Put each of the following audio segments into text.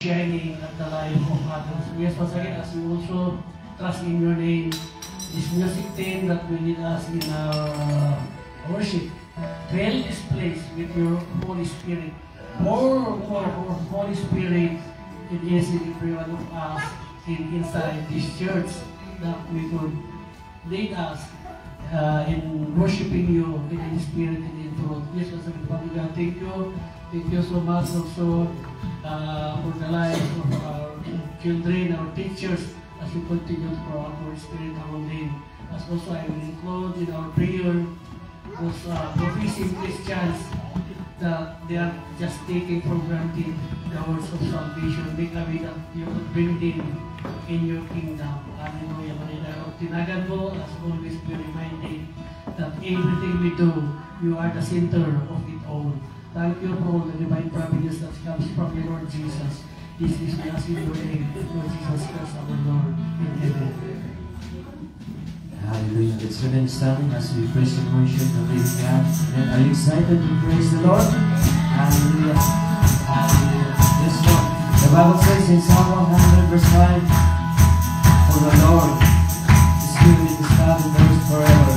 shining at the life of others. Yes, once again, as we also trust in your name, this music team that will lead us in our worship, fill this place with your Holy Spirit. More, more, more Holy Spirit it is in every one of us in inside this church that we could lead us uh, in worshiping you in the spirit and in truth. Yes, once again, Father God, thank you. Thank you so much also uh, for the lives of our children, our teachers, as we continue to pour out our spirit, our name. As also I will include in our prayer those uh, professing Christians that they are just taking for granted the words of salvation. Make a way that you could bring them in your kingdom. Hallelujah. Manila. Tinagan mo, as always be reminded that everything we do, you are the center of it all. Thank you for all the divine providence that comes from the Lord Jesus. This is ask in your name, Lord Jesus Christ, our Lord, heaven. Hallelujah. Let's remain standing as we praise and worship the living God. And are you excited to praise the Lord? Hallelujah. Hallelujah. Yes, Lord. The Bible says in Psalm 100 verse 5, For the Lord is good and his love endures forever.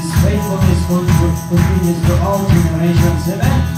His faithfulness continues for all generations. Amen.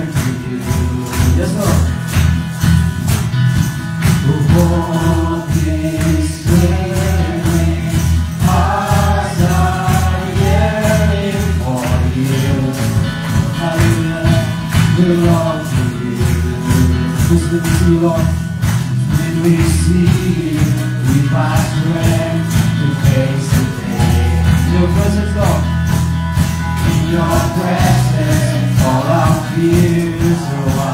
When we see you, we pass strength to face the day. Your presence. In your presence, all our fears are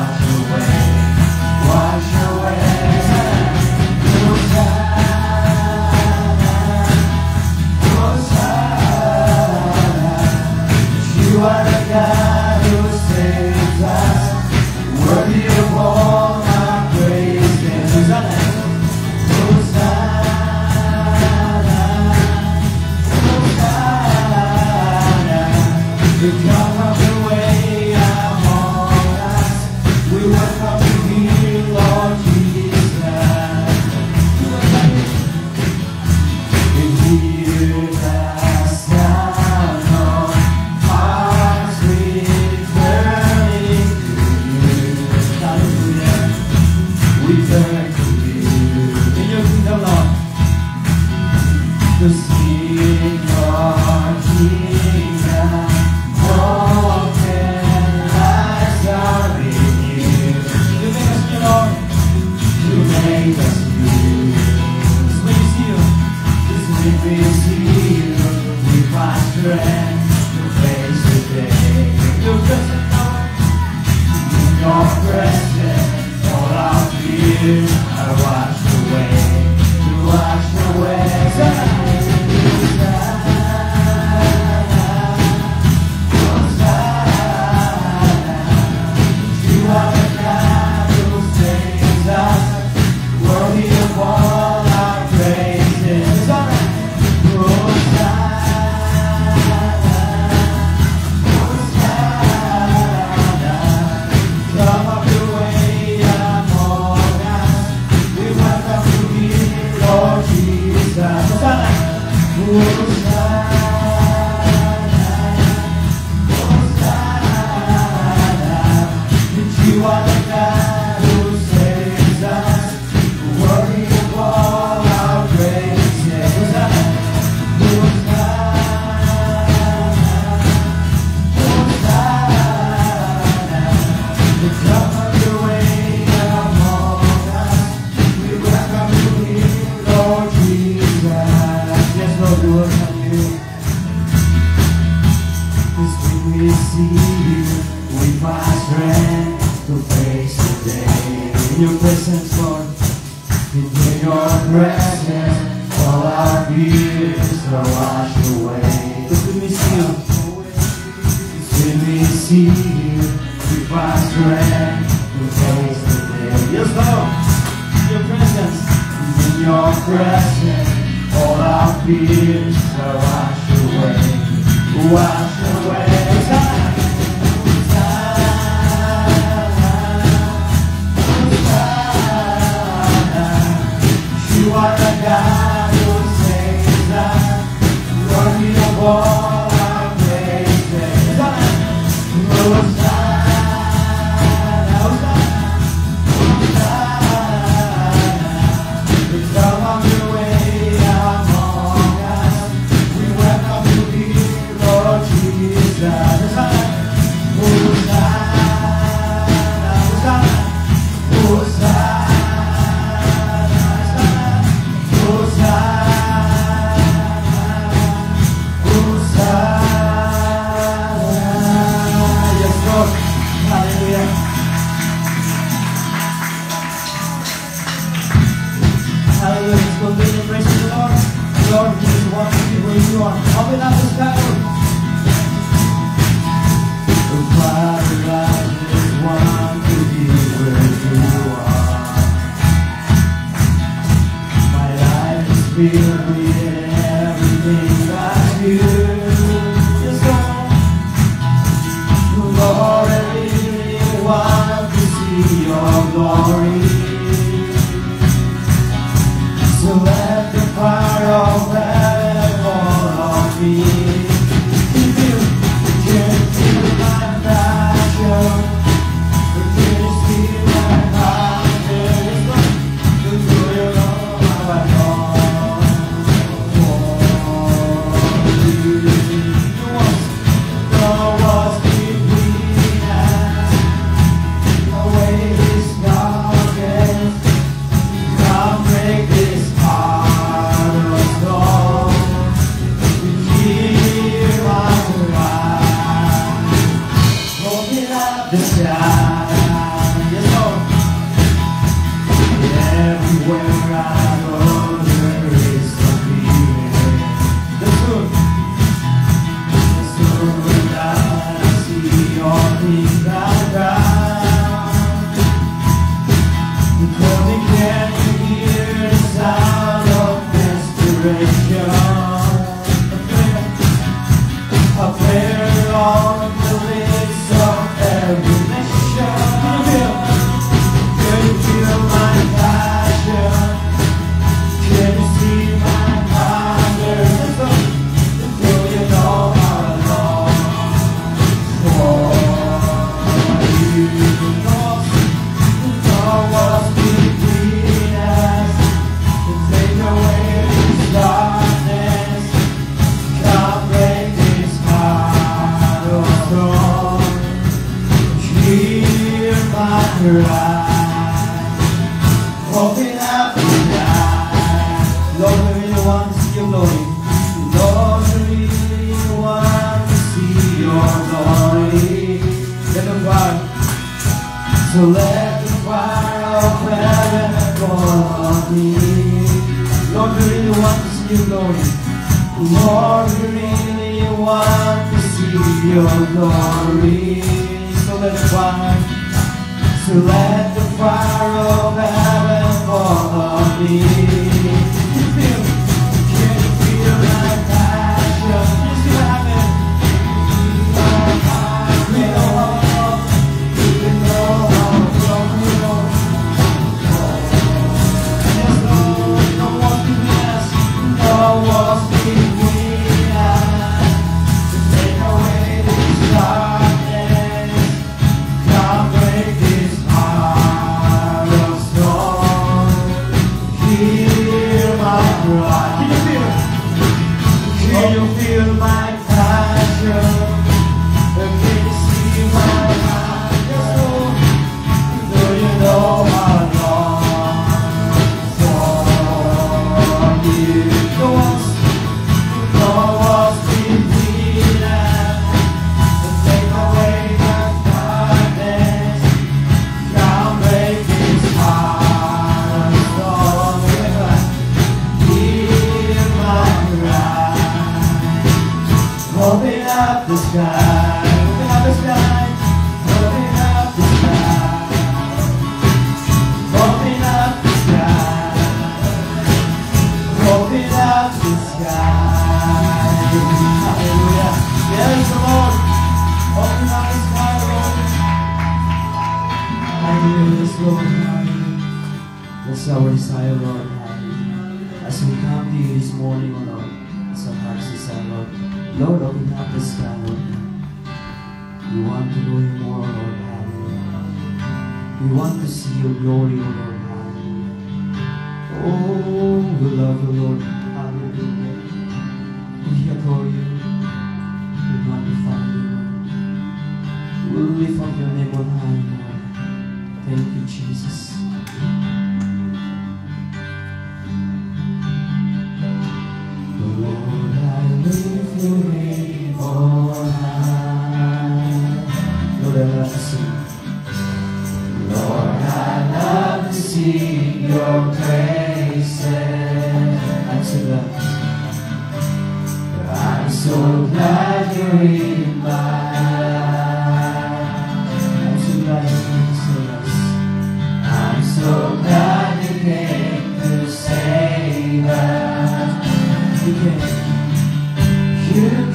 You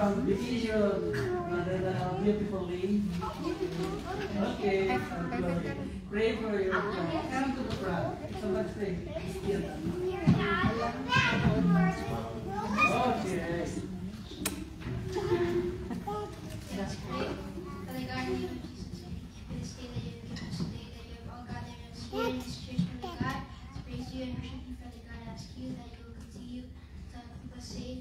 from the visual rather than how beautifully. Okay, uh, Glory. Pray for your friend. Come to the front. Somebody say, Okay. Let's pray. Father God, in the name of Jesus, for this day that you have given us today, that you have all gathered us here in this church, Father God, to praise you and worship you, Father God. I ask you that you will continue to keep us safe,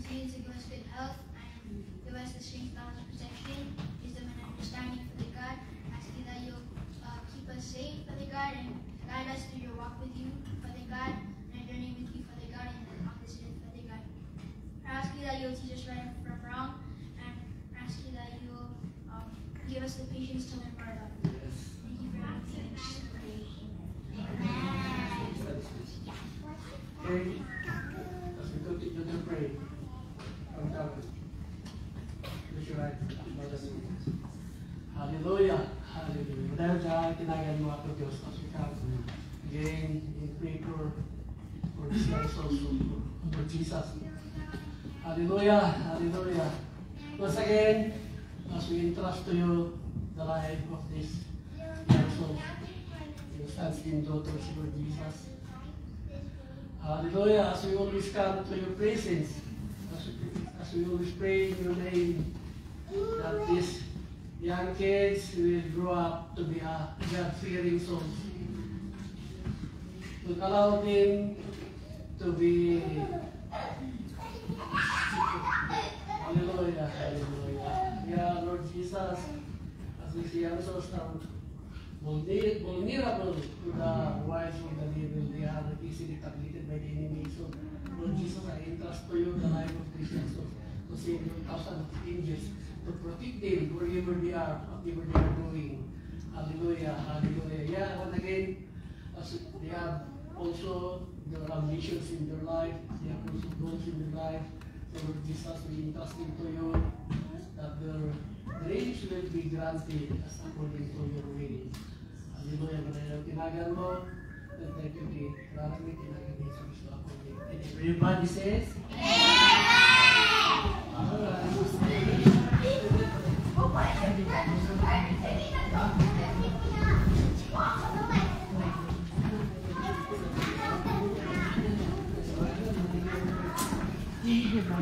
to give us good health, and give us the strength, knowledge, protection, wisdom, and understanding, Father God. I ask you that you'll uh, keep us safe, Father God, and guide us through your walk with you, Father God, and our journey with you, Father God, and on this earth, Father God. I ask you that you'll teach us right from wrong, and I ask you that you will um, give us the patience to learn more about you. Thank you for everything. In Jesus' name. Okay. As we continue to pray, come down. Raise your right. Hallelujah. Hallelujah. Dahil dyan, tinagan mo ako Diyos we come again in pray for, this life also, for Jesus. Hallelujah. Hallelujah. Once again, as we entrust to you the life of this soul, your sons and daughters, Lord Jesus. Hallelujah. As we always come to your presence, as we, as we always pray in your name, that these young kids will grow up to be a God-fearing souls. To allow them to be Hallelujah, hallelujah. Yeah, Lord Jesus, as we see ourselves now, vulner- vulnerable to the wiles of the devil. They are easily targeted by the enemy. So, Lord Jesus, I entrust to you the life of Christians to, save your thousand angels, to protect them wherever they are, whatever they are doing. Hallelujah, hallelujah. Yeah, once again, as they have also their ambitions in their life, they have also goals in their life. So, Lord Jesus, we entrust them to you that their dreams will be granted as according to your will. Hallelujah. Manayang tinagan mo, and thank you, Lord. Maraming tinagan ni Jesus ako. And everybody says,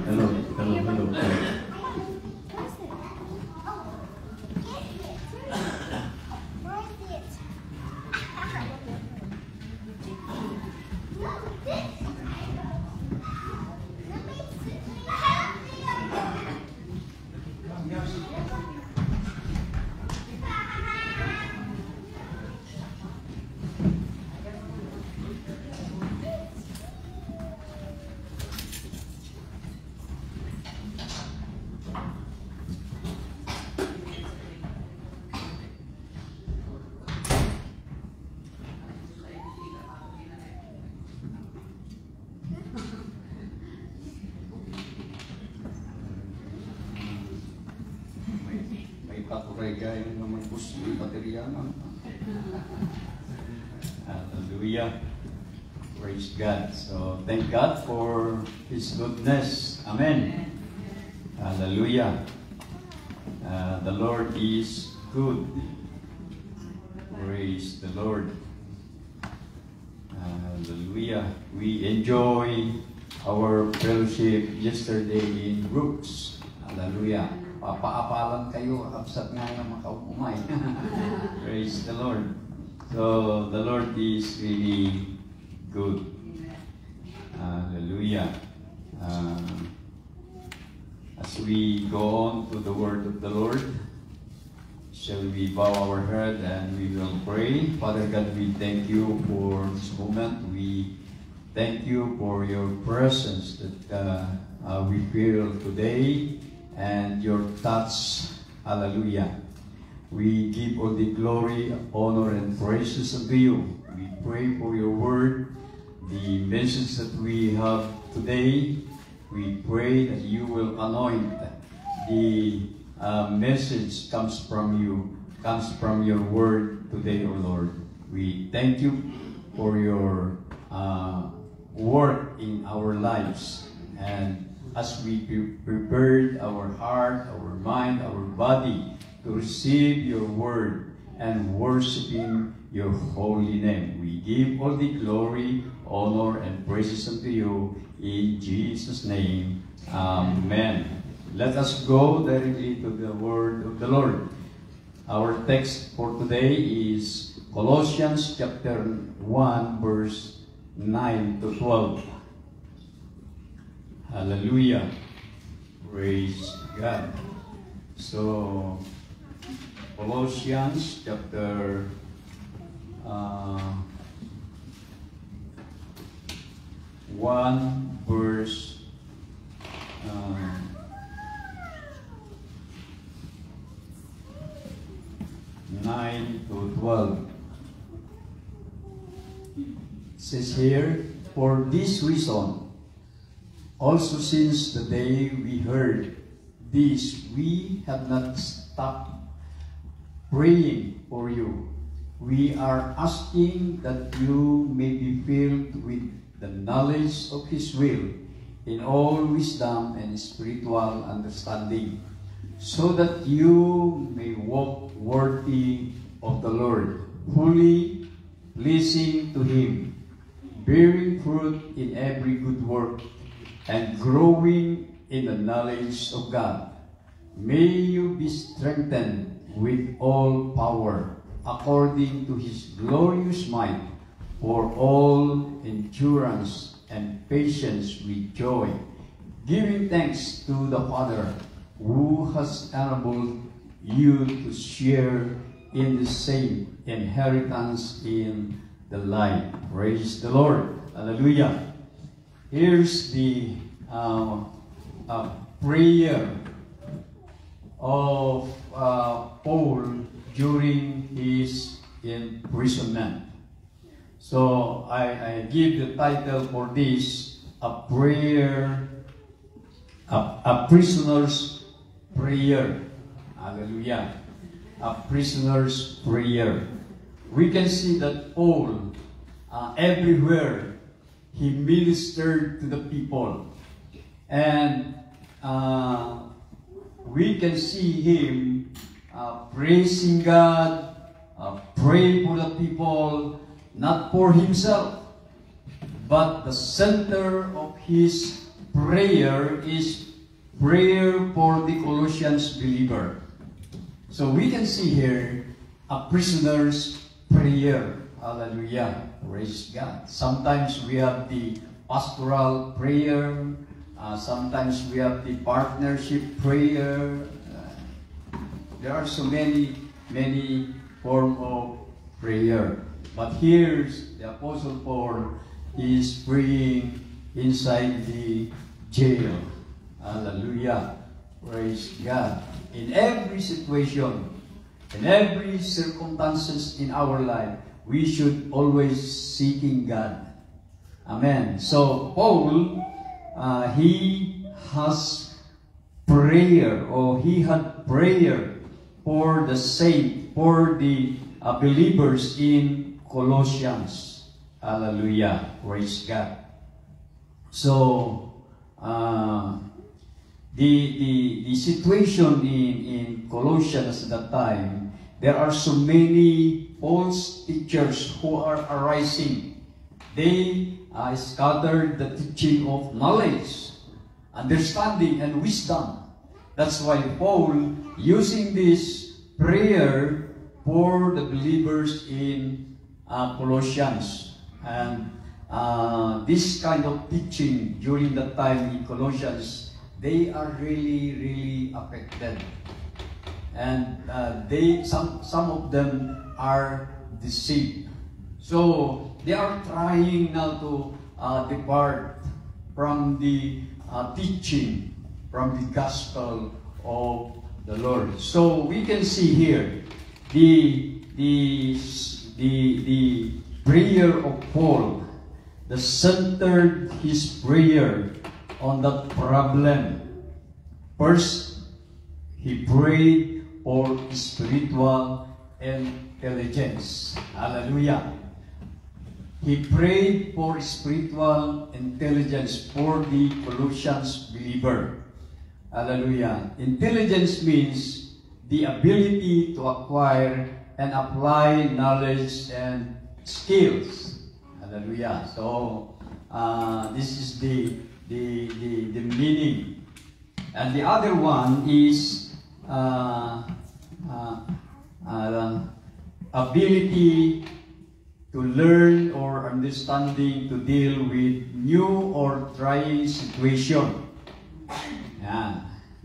Hello, hello, hello. Praise God. So thank God for His goodness. Amen. Hallelujah. Uh, the Lord is good. Praise the Lord. Hallelujah. We enjoy our fellowship yesterday in Brooks. Hallelujah. Papaapalan kayo, absat nga yung makaumay. Praise the Lord. So, the Lord is really good. Hallelujah. Uh, as we go on to the word of the Lord, shall we bow our head and we will pray? Father God, we thank you for this moment. We thank you for your presence that uh, uh, we feel today and your touch. Hallelujah. We give all the glory, honor, and praises unto you. We pray for your word, the message that we have today. We pray that you will anoint the uh, message comes from you, comes from your word today, O Lord. We thank you for your uh, work in our lives. And as we pre- prepared our heart, our mind, our body to receive your word and worshiping your holy name, we give all the glory, honor, and praises unto you in Jesus' name. Amen. Let us go directly to the word of the Lord. Our text for today is Colossians chapter 1 verse 9 to 12. Hallelujah. Praise God. So, Colossians chapter uh, 1 verse uh, nine to twelve. It says here, for this reason, also since the day we heard this, we have not stopped praying for you. We are asking that you may be filled with the knowledge of His will in all wisdom and spiritual understanding, so that you may walk worthy of the Lord, fully pleasing to Him, bearing fruit in every good work, and growing in the knowledge of God. May you be strengthened with all power, according to His glorious might, for all endurance and patience with joy, giving thanks to the Father who has enabled you to share in the same inheritance in the light. Praise the Lord. Hallelujah. Here's the uh, prayer of uh, Paul during his imprisonment. So I, I give the title for this a prayer, a, a prisoner's prayer. Hallelujah. A prisoner's prayer. We can see that all, uh, everywhere, he ministered to the people. And uh, we can see him uh, praising God, uh, praying for the people, not for himself, but the center of his prayer is prayer for the Colossians believer. So we can see here a prisoner's prayer. Hallelujah. Praise God. Sometimes we have the pastoral prayer. Uh, sometimes we have the partnership prayer. Uh, there are so many, many form of prayer. But here's the Apostle Paul is praying inside the jail. Hallelujah. Praise God. In every situation, in every circumstances in our life, we should always seeking God. Amen. So Paul, uh, he has prayer or he had prayer for the saint, for the uh, believers in Colossians. Hallelujah. Praise God. So, uh, the, the, the situation in, in Colossians at that time, there are so many false teachers who are arising. They uh, scattered the teaching of knowledge, understanding, and wisdom. That's why Paul, using this prayer for the believers in uh, Colossians, and uh, this kind of teaching during that time in Colossians, they are really, really affected. And uh, they, some, some of them are deceived. So they are trying now to uh, depart from the uh, teaching, from the gospel of the Lord. So we can see here the the the the prayer of Paul, the centered his prayer on that problem. First, he prayed for spiritual intelligence. Hallelujah. He prayed for spiritual intelligence for the Colossians believer. Hallelujah. Intelligence means the ability to acquire and apply knowledge and skills. Hallelujah. So, uh, this is the, the, the, the meaning. And the other one is uh, uh, uh, ability to learn or understanding to deal with new or trying situation. Yeah.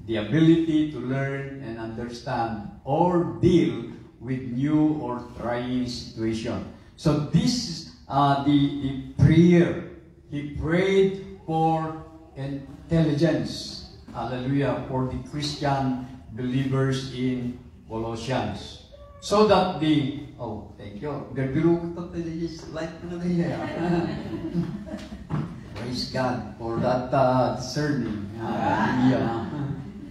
The ability to learn and understand or deal with new or trying situation. So this is uh, the, the prayer. He prayed for intelligence. Hallelujah. For the Christian believers in Colossians. So that the, oh, thank you. Ko to just like na Praise God for that uh, discerning. Hallelujah.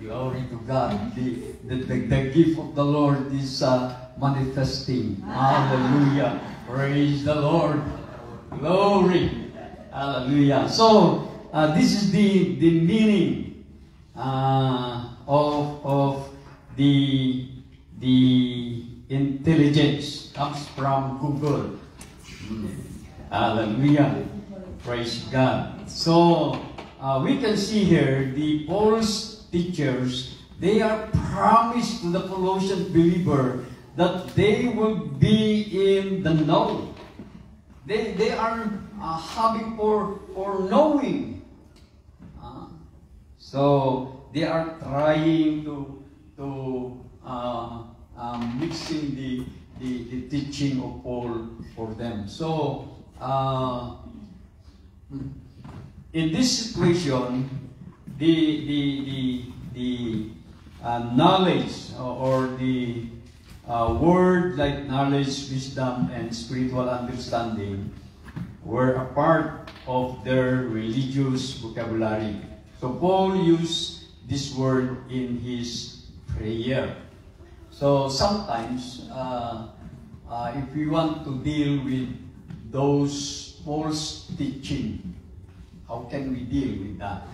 Glory to God. The, the, the, the gift of the Lord is uh, manifesting. Hallelujah. Praise the Lord. Glory. Hallelujah. So, uh, this is the, the meaning uh, of, of the, the intelligence comes from Google. Hallelujah. Praise God. So, uh, we can see here the Paul's teachers, they are promised to the Colossian believer that they will be in the know. They, they are uh, having for, for knowing. Uh, so, they are trying to, to uh, um, mixing the, the, the teaching of Paul for them. So, uh, in this situation, the, the, the, the uh, knowledge or the uh, word like knowledge, wisdom, and spiritual understanding were a part of their religious vocabulary. So Paul used this word in his prayer. So sometimes, uh, uh, if we want to deal with those false teaching, how can we deal with that?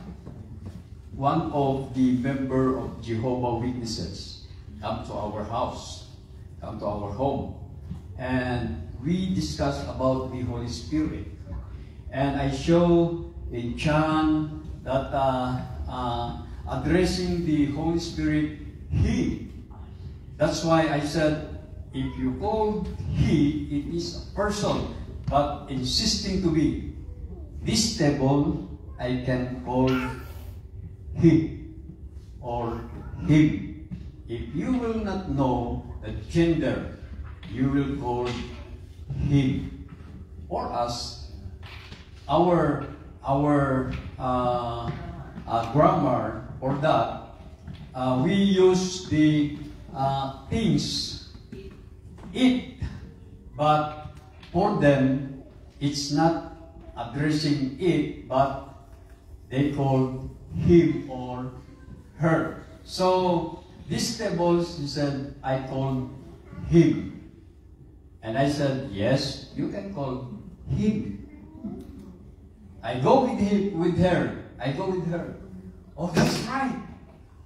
One of the member of Jehovah Witnesses come to our house, come to our home, and we discuss about the Holy Spirit. And I show in John that uh, uh, addressing the Holy Spirit, He. That's why I said, if you call He, it is a person, but insisting to be. This table, I can call He or Him. If you will not know the gender, you will call Him or us. Our our uh, uh, grammar or that uh, we use the uh, things it but for them it's not addressing it but they call him or her. So these tables he said i call him and i said yes you can call him I go with him, with her. I go with her. Oh, that's right.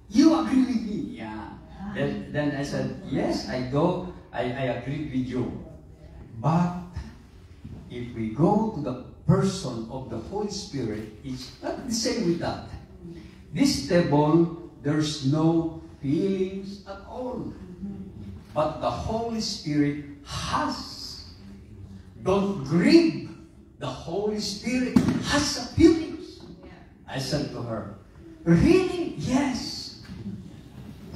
You agree with me? Yeah. Then, then I said, yes, I go. I, I agree with you. But if we go to the person of the Holy Spirit, it's not the same with that. This table, there's no feelings at all. But the Holy Spirit has. Don't grieve the Holy Spirit has a feelings. I said to her, Really? Yes.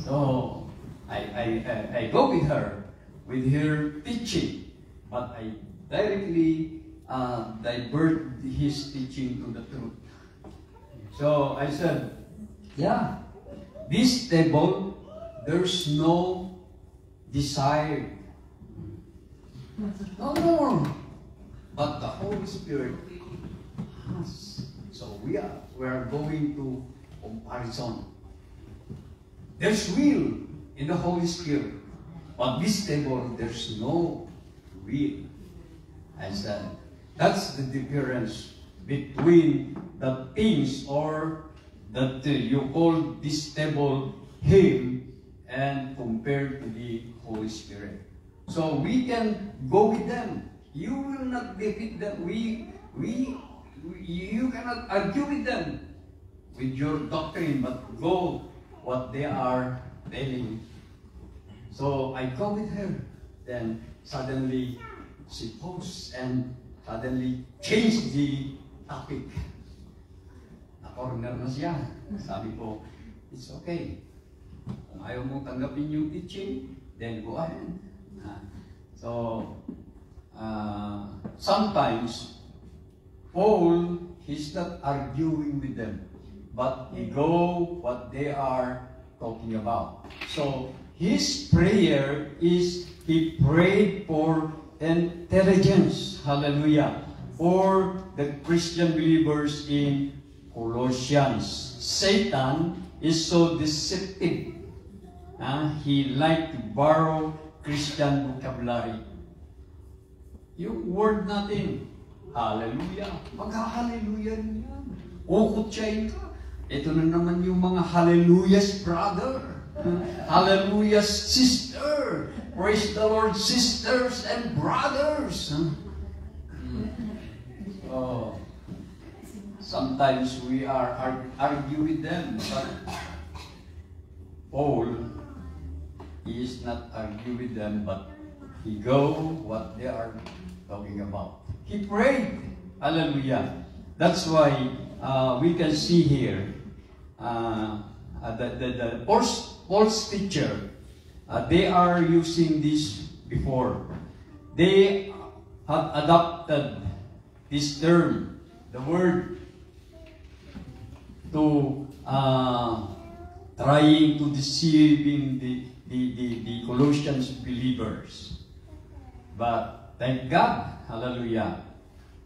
So I, I, I, I go with her, with her teaching, but I directly uh, divert his teaching to the truth. So I said, Yeah, this table, there's no desire. No more. But the Holy Spirit has. So we are we are going to comparison. There's will in the Holy Spirit. But this table, there's no will. I said, that's the difference between the things or that uh, you call this table him and compared to the Holy Spirit. So we can go with them. You will not defeat them. We, we, we you cannot argue with them with your doctrine, but go what they are telling. So I go with her. Then suddenly she posts and suddenly changed the topic. Na-corner na siya. Sabi ko, it's okay. Kung ayaw mong tanggapin yung teaching, then go ahead. Ah, so, uh, sometimes, Paul, he's not arguing with them, but he go what they are talking about. So, his prayer is he prayed for intelligence, hallelujah, for the Christian believers in Colossians. Satan is so deceptive. Ah, he like to borrow Christian vocabulary. Yung word natin, hallelujah, mag-hallelujah rin yan. Kukutsayin ka. Ito na naman yung mga hallelujahs brother. Hallelujah sister. Praise the Lord sisters and brothers. Oh. Sometimes we are argue with them, but Paul is not argue with them, but he go what they are talking about. He prayed. Hallelujah. That's why uh, we can see here uh, uh, the, the, the Paul's, Paul's teacher, uh, they are using this before. They have adopted this term, the word, to uh, trying to deceiving the, the, the, the Colossians believers. But thank God, hallelujah,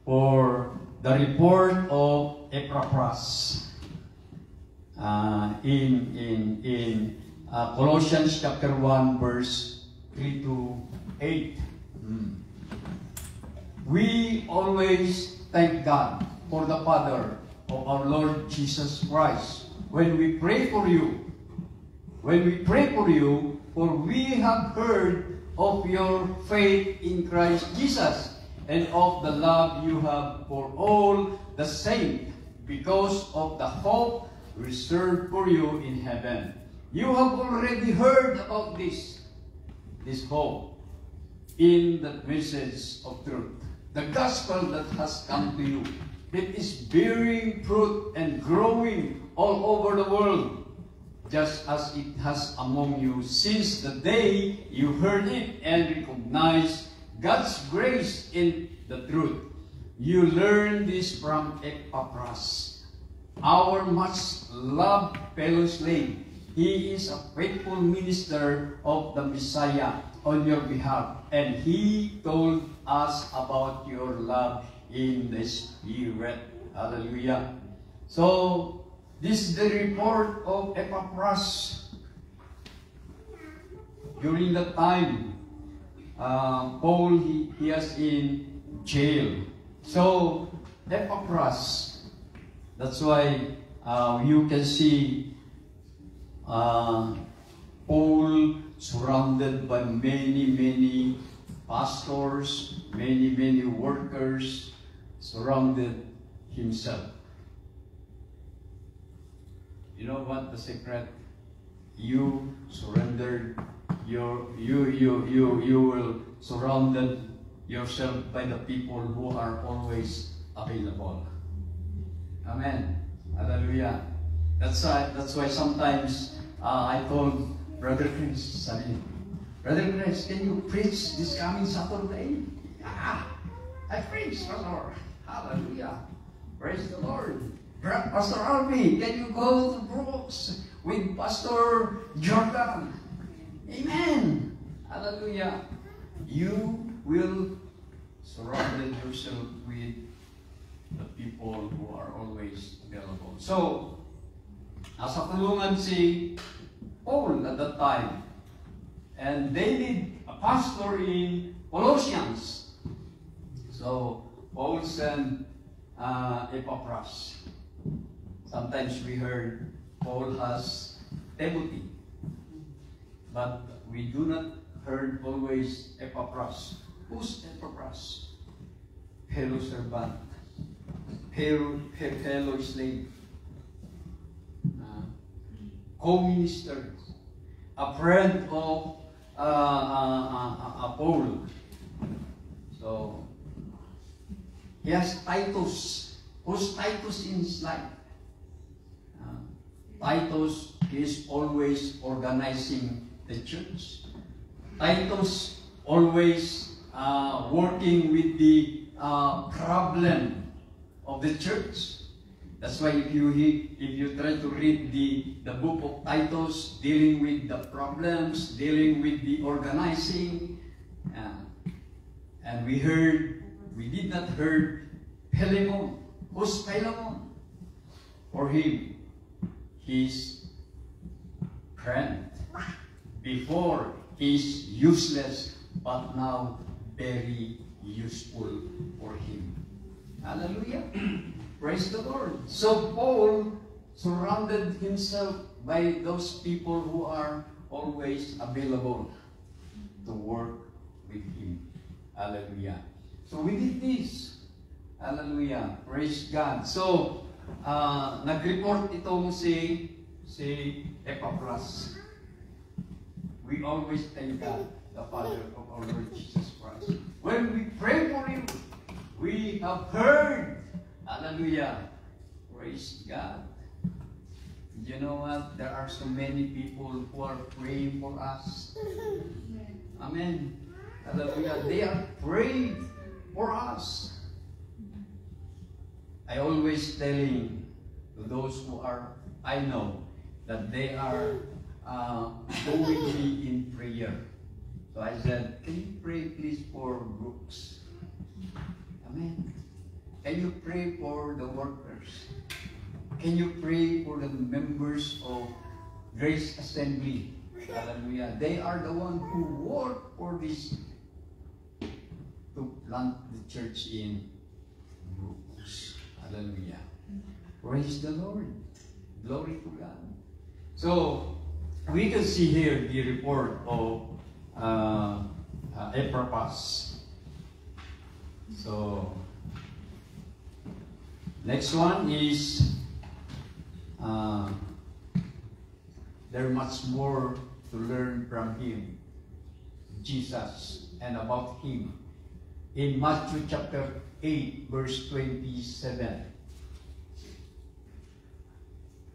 for the report of Epaphras uh, in, in, in uh, Colossians chapter 1, verse 3 to 8. Hmm. We always thank God for the Father of our Lord Jesus Christ. When we pray for you, when we pray for you, for we have heard of your faith in Christ Jesus and of the love you have for all the saints because of the hope reserved for you in heaven. You have already heard about this, this hope in the message of truth. The gospel that has come to you, that is bearing fruit and growing all over the world, just as it has among you since the day you heard it and recognized God's grace in the truth. You learned this from Epaphras, our much loved fellow slave. He is a faithful minister of the Messiah on your behalf, and he told us about your love in the Spirit. Hallelujah. So, this is the report of Epaphras during the time uh, Paul he, he is in jail. So, Epaphras, that's why uh, you can see uh, Paul surrounded by many, many pastors, many, many workers, surrounded himself. You know what the secret? You surrendered your you you you you will surrounded yourself by the people who are always available. Amen. Hallelujah. That's why that's why sometimes uh, I told Brother Chris, sabi Brother Chris, can you preach this coming Saturday? Yeah, I preach, Pastor. Hallelujah. Praise the Lord. Pastor Alvin, can you go to Brooks with Pastor Jordan? Amen. Hallelujah. You will surround yourself with the people who are always available. So, nasa kulungan si Paul at that time. And they need a pastor in Colossians. So, Paul sent uh, Epaphras. Sometimes we heard Paul has Timothy. But we do not heard always Epaphras. Who's Epaphras? Fellow servant. Fellow, fellow slave. Uh, co-minister. A friend of uh, uh, uh, uh, Paul. So, he has Titus. Who's Titus in his life? Uh, Titus is always organizing the church. Titus always uh, working with the uh, problem of the church. That's why if you if you try to read the, the book of Titus dealing with the problems, dealing with the organizing, uh, and we heard, we did not heard Philemon. Who's Philemon? For him, his friend. Before, he's useless, but now very useful for him. Hallelujah. Praise the Lord. So Paul surrounded himself by those people who are always available to work with him. Hallelujah. So we did this. Hallelujah. Praise God. So, uh, nag-report itong si, si Epaphras. We always thank God, the Father of our Lord Jesus Christ. When we pray for Him, we have heard. Hallelujah. Praise God. You know what? There are so many people who are praying for us. Amen. Hallelujah. They are praying for us. I always telling to those who are, I know that they are uh, go with me in prayer. So I said, can you pray please for Brooks? Amen. Can you pray for the workers? Can you pray for the members of Grace Assembly? Hallelujah. They are the one who work for this to plant the church in Brooks. Hallelujah. Praise the Lord. Glory to God. So, we can see here the report of uh, uh, Epaphras. So, next one is uh, there much more to learn from him, Jesus, and about him. In Matthew chapter 8, verse 27.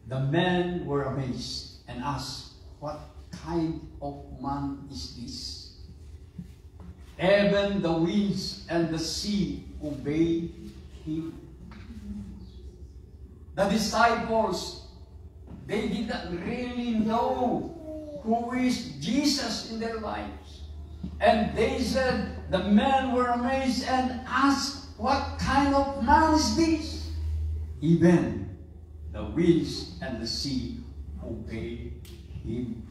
The men were amazed and asked, What kind of man is this? Even the winds and the sea obey him. The disciples, they did not really know who is Jesus in their lives. And they said, the men were amazed and asked, What kind of man is this? Even the winds and the sea obey him.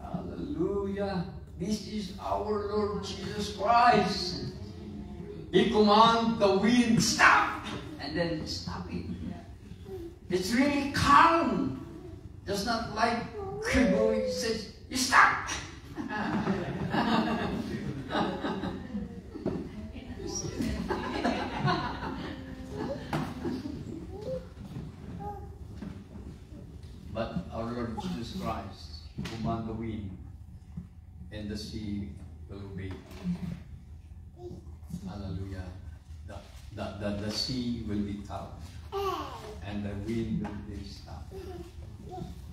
Hallelujah. This is our Lord Jesus Christ. He commands the wind, stop! And then stop it. It's really calm. Just not like Kribo says, you stop! But our Lord Jesus Christ command the wind and the sea will obey. Hallelujah. The, the, the, the sea will be calm and the wind will be stopped.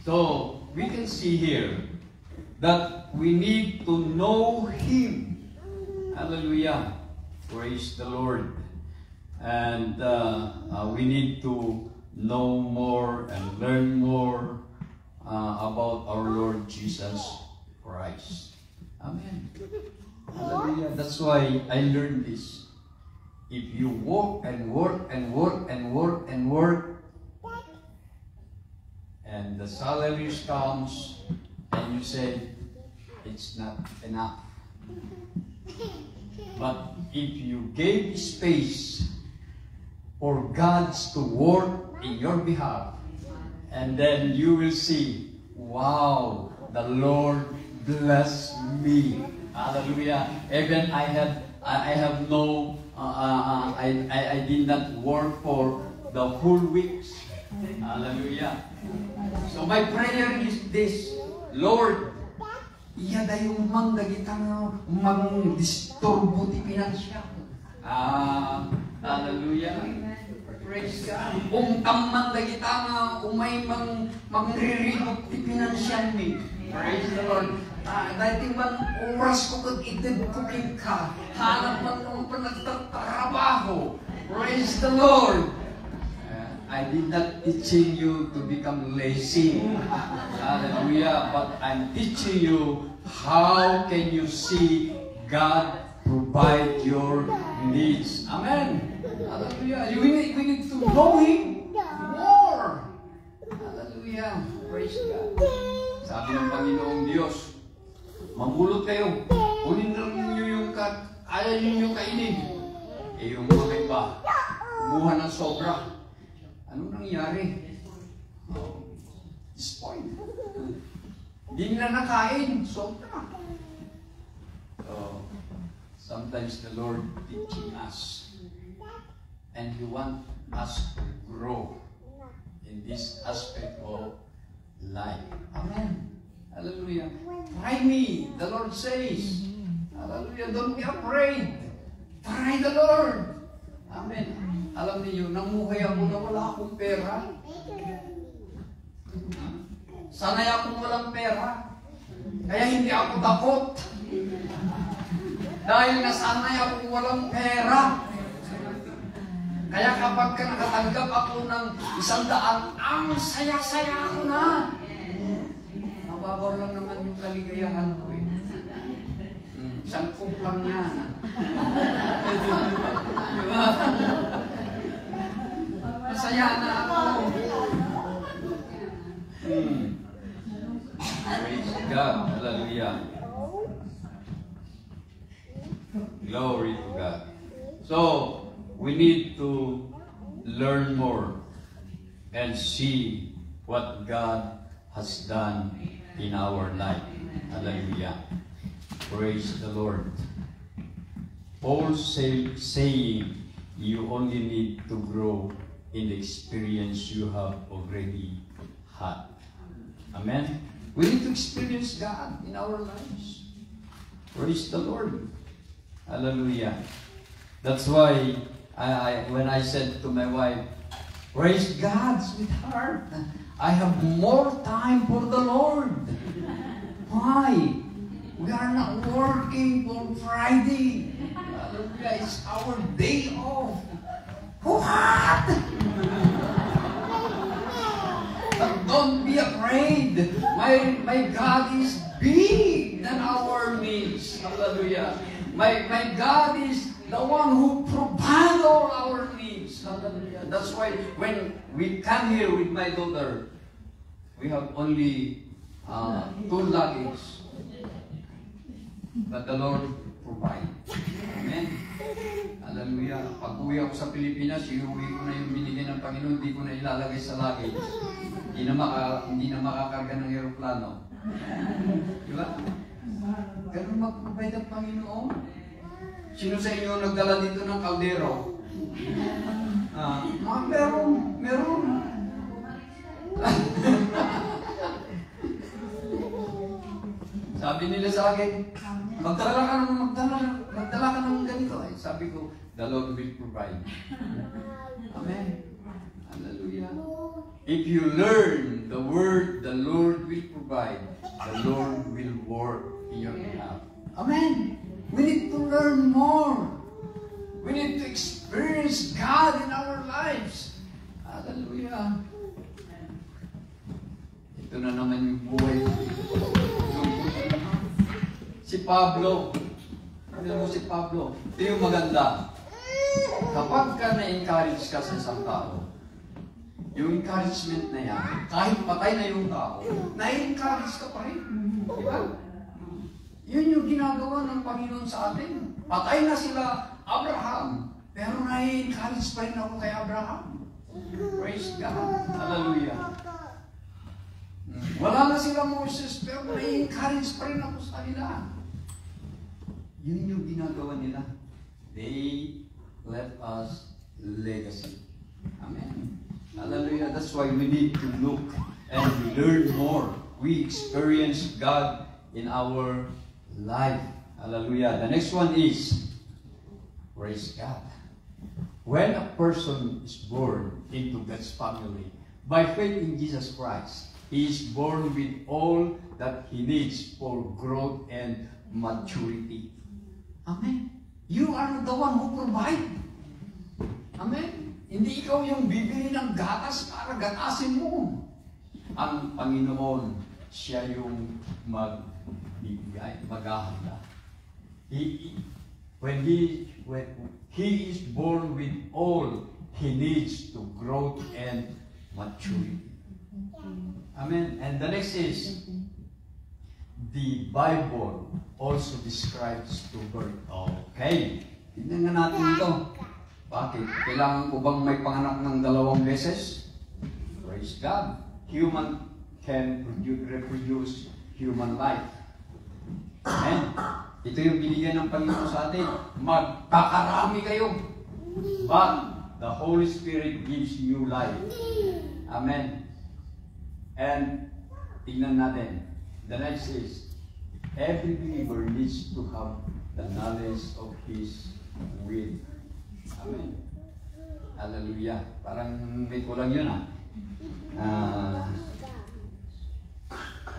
So we can see here that we need to know Him. Hallelujah. Praise the Lord. And uh, uh, we need to know more and learn more uh, about our Lord Jesus Christ. Amen. Hallelujah. That's why I learned this. If you work and work and work and work and work, and the salaries comes, and you say, it's not enough. But if you gave space for God's to work in your behalf, and then you will see, wow, the Lord bless me. Hallelujah. Even I have I have no uh, uh, uh, I, I I did not work for the whole weeks. Hallelujah. So my prayer is this, Lord, iya dayong mang dagitang mang disturbo ti pinansyal. Ah, hallelujah. Praise God. Kung kamman dagitang umay mang magriribot ti pinansyal mi. Praise the Lord. Ah, dahil man oras ko kag itid ko ka. Hanap man kung panagtatrabaho. Praise the Lord. I did not teaching you to become lazy. Hallelujah. But I'm teaching you how can you see God provide your needs. Amen. Hallelujah. We need, we need to know Him more. Hallelujah. Praise God. Sabi ng Panginoong Diyos, Mamulot kayo. Kunin lang ninyo yung ka, ayaw ninyo kainin. Eh yung mga iba, kumuha ng sobra. Anong nangyari? Oh, spoiled. Hindi nila nakain. So, sometimes the Lord teaching us. And He want us to grow in this aspect of life. Amen. Hallelujah. Try me, the Lord says. Hallelujah. Don't be afraid. Try the Lord. Amen. Alam niyo, namuhay ako na wala akong pera. Sanay akong walang pera. Kaya hindi ako takot. Dahil nasanay akong walang pera. Kaya kapag ka nakatanggap ako ng isang daan, ang saya-saya ako na. Mababaw lang naman yung kaligayahan ko eh. Isang cook lang yan. Masaya na ako. Praise God. Hallelujah. Glory to God. So, we need to learn more and see what God has done in our life. Hallelujah. Praise the Lord. Paul say, saying you only need to grow in the experience you have already had. Amen. We need to experience God in our lives. Praise the Lord. Hallelujah. That's why I, I when I said to my wife, Praise God, sweetheart. I have more time for the Lord. Why? We are not working on Friday. Hallelujah. It's our day off. What? Don't be afraid. My, my God is big than our needs. Hallelujah. My, my God is the one who provides all our needs. Hallelujah. That's why when we come here with my daughter, we have only uh, two luggage. But the Lord provide. Amen. Hallelujah. Pag uwi ako sa Pilipinas, iuwi ko na yung binigay ng Panginoon, hindi ko na ilalagay sa luggage. Hindi na, maka, hindi na makakarga ng aeroplano. Di ba? Ganun mag-provide ang Panginoon. Sino sa inyo nagdala dito ng kaldero? Ah, meron, meron. Sabi nila sa akin, magdala ka ng magdala, magdala ka ng ganito. Ay, sabi ko, the Lord will provide. Amen. Hallelujah. If you learn the word, the Lord will provide. The Lord will work in your behalf. Amen. We need to learn more. We need to experience God in our lives. Hallelujah. Ito na naman yung buhay. Si Pablo. Tingnan mo si Pablo. Ito yung maganda. Kapag ka na-encourage ka sa isang tao, yung encouragement na yan, kahit patay na yung tao, na-encourage ka pa rin. Di? Yun yung ginagawa ng Panginoon sa atin. Patay na sila, Abraham. Pero na-encourage pa rin ako kay Abraham. Praise God. Hallelujah. Mm. Wala na sila Moses, pero na-encourage pa rin ako sa kanila. Yun yung ginagawa nila. They left us legacy. Amen. Hallelujah. That's why we need to look and learn more. We experience God in our life. Hallelujah. The next one is praise God. When a person is born into God's family by faith in Jesus Christ, he is born with all that he needs for growth and maturity. Amen. You are the one who provide. Amen. Hindi ikaw yung bibili ng gatas para gatasin mo. Ang Panginoon, siya yung magbibigay, maghahanda. He, when he, when he is born with all he needs to grow and maturity. Amen. And the next is, the Bible also describes to birth. Okay. Tignan nga natin ito. Bakit? Kailangan ko bang may panganak ng dalawang beses? Praise God. Human can produce, reproduce human life. Amen. Ito yung binigyan ng Panginoon sa atin. Magkakarami kayo. But the Holy Spirit gives new life. Amen. And tingnan natin. The next is, every believer needs to have the knowledge of His will. Amen. Hallelujah. Parang may kulang yun ah. Ah,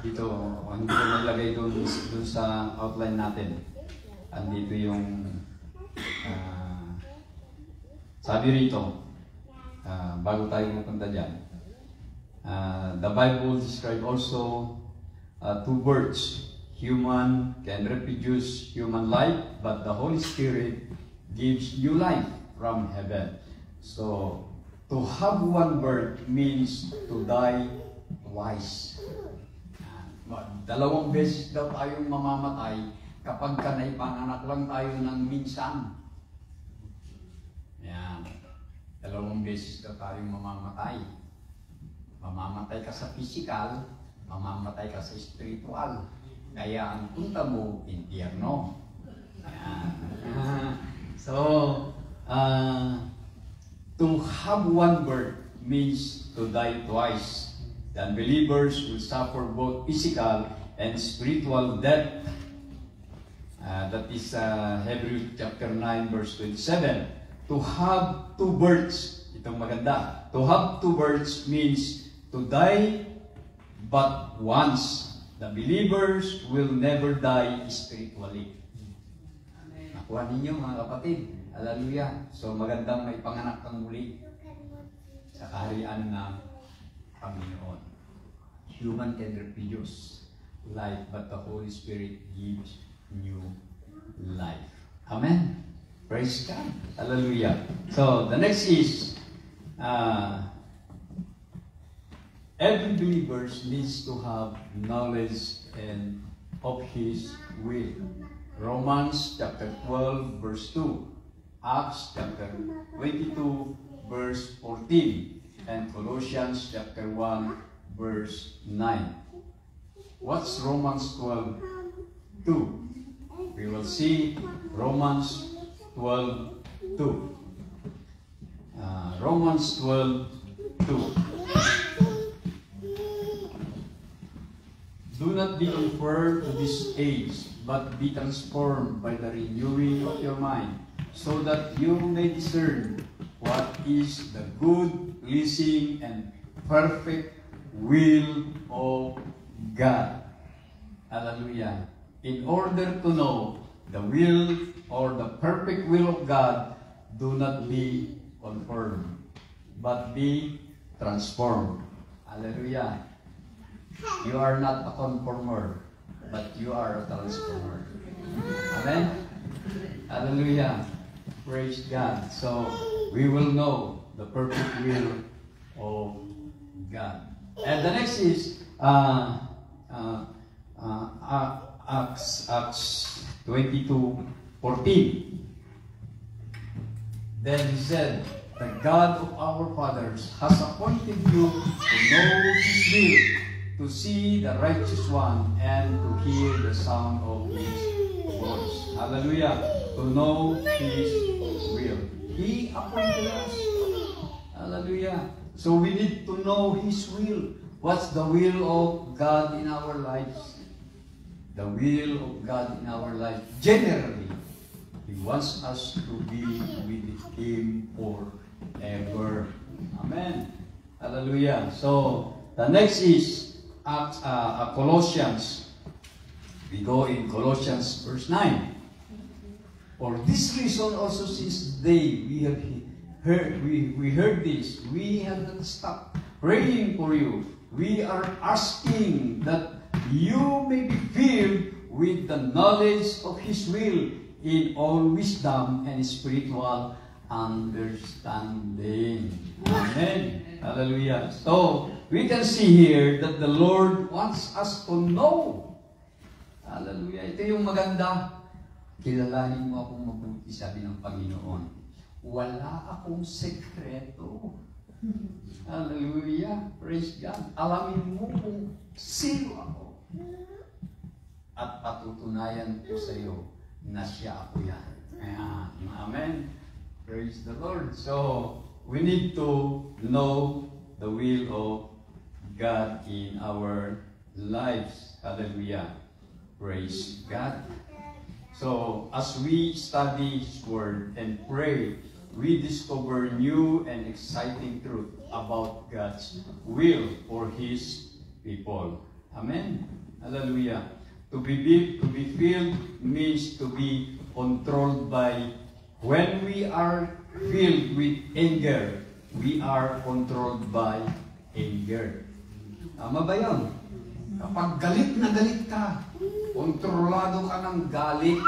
dito, hindi ko nalagay doon, doon sa outline natin. Andito yung ah, sabi rito, ah, bago tayo pupunta dyan, ah, the Bible describe also uh, two words. Human can reproduce human life, but the Holy Spirit gives new life from heaven. So, to have one birth means to die twice. Dalawang beses daw tayong mamamatay kapag ka naipanganak lang tayo ng minsan. Yan. Dalawang beses daw tayong mamamatay. Mamamatay ka sa physical, mamamatay ka sa spiritual. Kaya ang punta mo, impyerno. So, uh, to have one birth means to die twice. The unbelievers will suffer both physical and spiritual death. Uh, that is uh, Hebrews chapter 9 verse 27. To have two births, itong maganda. To have two births means to die but once. The believers will never die spiritually. Nakuha ninyo mga kapatid. Hallelujah. So magandang may panganak kang muli sa kaharian ng Panginoon. Human can reproduce life, but the Holy Spirit gives new life. Amen. Praise God. Hallelujah. So the next is uh, every believer needs to have knowledge and of His will. Romans chapter 12 verse 2, Acts chapter 22 verse 14, and Colossians chapter 1 verse 9. What's Romans 12 2? We will see Romans 12 2. Uh, Romans 12 2. Do not be conformed to this age, but be transformed by the renewing of your mind, so that you may discern what is the good, pleasing, and perfect will of God. Hallelujah. In order to know the will or the perfect will of God, do not be conformed, but be transformed. Hallelujah. You are not a conformer. but you are a transformer. Amen? Hallelujah. Praise God. So, we will know the perfect will of God. And the next is uh, uh, uh, uh, Acts, Acts 22, 14. Then he said, The God of our fathers has appointed you to know His will, to see the righteous one, and to hear the sound of His voice. Hallelujah. To know His will. He appointed us. Hallelujah. So we need to know His will. What's the will of God in our lives? The will of God in our life. Generally, He wants us to be with Him forever. Amen. Hallelujah. So, the next is Acts, uh, uh, Colossians. We go in Colossians verse 9. For this reason also since they we have heard we, we heard this, we have not stopped praying for you. We are asking that you may be filled with the knowledge of His will in all wisdom and spiritual understanding. Amen. Hallelujah. So, we can see here that the Lord wants us to know. Hallelujah. Ito yung maganda. Kilalanin mo akong mabuti, sabi ng Panginoon. Wala akong sekreto. Hallelujah. Praise God. Alamin mo kung sino ako. At patutunayan ko sa iyo na siya ako yan. Ayan. Amen. Praise the Lord. So, we need to know the will of God in our lives. Hallelujah. Praise God. So, as we study His Word and pray, we discover new and exciting truth about God's will for His people. Amen. Hallelujah. To be to be filled means to be controlled by when we are filled with anger, we are controlled by anger. Tama ba yun? Kapag galit na galit ka, kontrolado ka ng galit.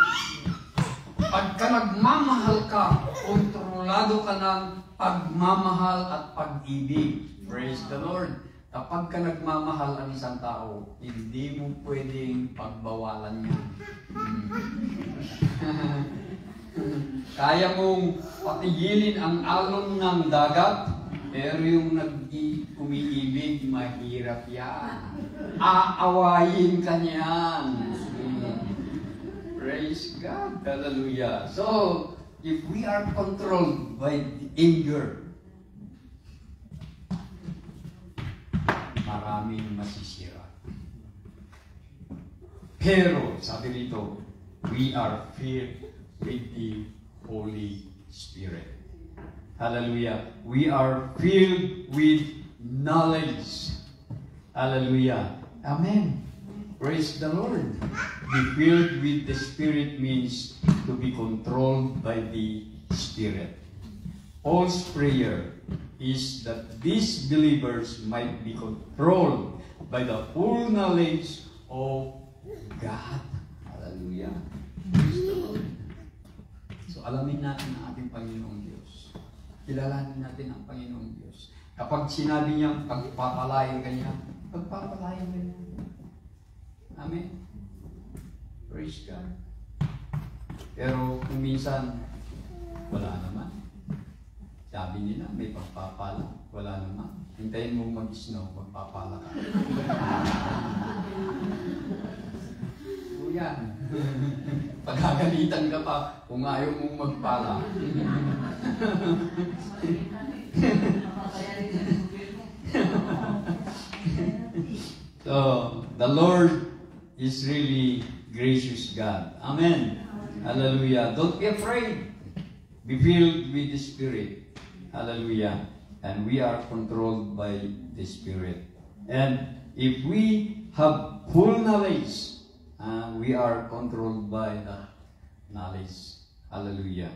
Pagka nagmamahal ka, kontrolado ka ng pagmamahal at pag-ibig. Praise the Lord. Kapag ka nagmamahal ang isang tao, hindi mo pwedeng pagbawalan yan. Kaya mong patigilin ang alon ng dagat, pero yung nag-umiibig, mahirap yan. Aawayin ka niyan. Praise God. Hallelujah. So, if we are controlled by anger, maraming masisira. Pero, sabi rito, we are filled with the Holy Spirit. Hallelujah. We are filled with knowledge. Hallelujah. Amen. Praise the Lord. Be filled with the Spirit means to be controlled by the Spirit. Paul's prayer is that these believers might be controlled by the full knowledge of God. Hallelujah. So alamin natin ang ating Panginoong Diyos. Kilalanin natin ang Panginoong Diyos. Kapag sinabi niya, pagpapalayan ka niya, pagpapalayan ka niya. Amen. Praise God. Pero kung minsan, wala naman. Sabi nila, may pagpapala. Wala naman. Hintayin mo mag-snow, magpapala ka. Yan. Pagkagalitan ka pa kung ayaw mong magpala. so, the Lord is really gracious God. Amen. Hallelujah. Don't be afraid. Be filled with the Spirit. Hallelujah. And we are controlled by the Spirit. And if we have full knowledge, uh, we are controlled by the knowledge. Hallelujah.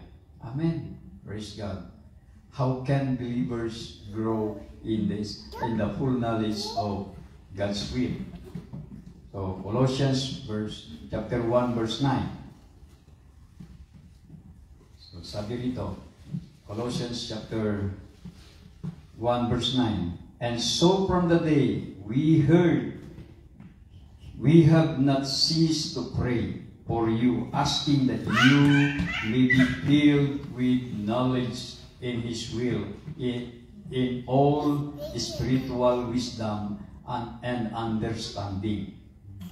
Amen. Praise God. How can believers grow in this, in the full knowledge of God's will? So Colossians verse chapter 1 verse 9. So sabi rito, Colossians chapter 1 verse 9. And so from the day we heard, we have not ceased to pray for you, asking that you may be filled with knowledge in His will, in, in all spiritual wisdom and, and understanding.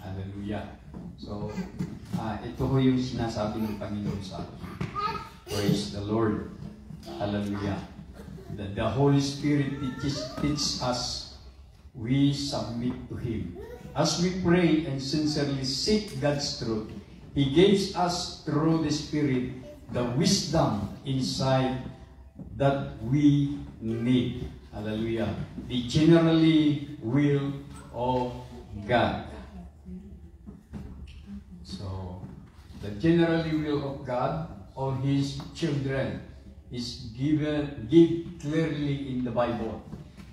Hallelujah. So, ah, ito ho yung sinasabi ng Panginoon sa atin. Praise the Lord. Hallelujah. The, the Holy Spirit teaches, teaches us. We submit to Him. As we pray and sincerely seek God's truth, He gives us through the Spirit the wisdom inside that we need. Hallelujah. The generally will of God. So, the generally will of God or His children is given give clearly in the Bible.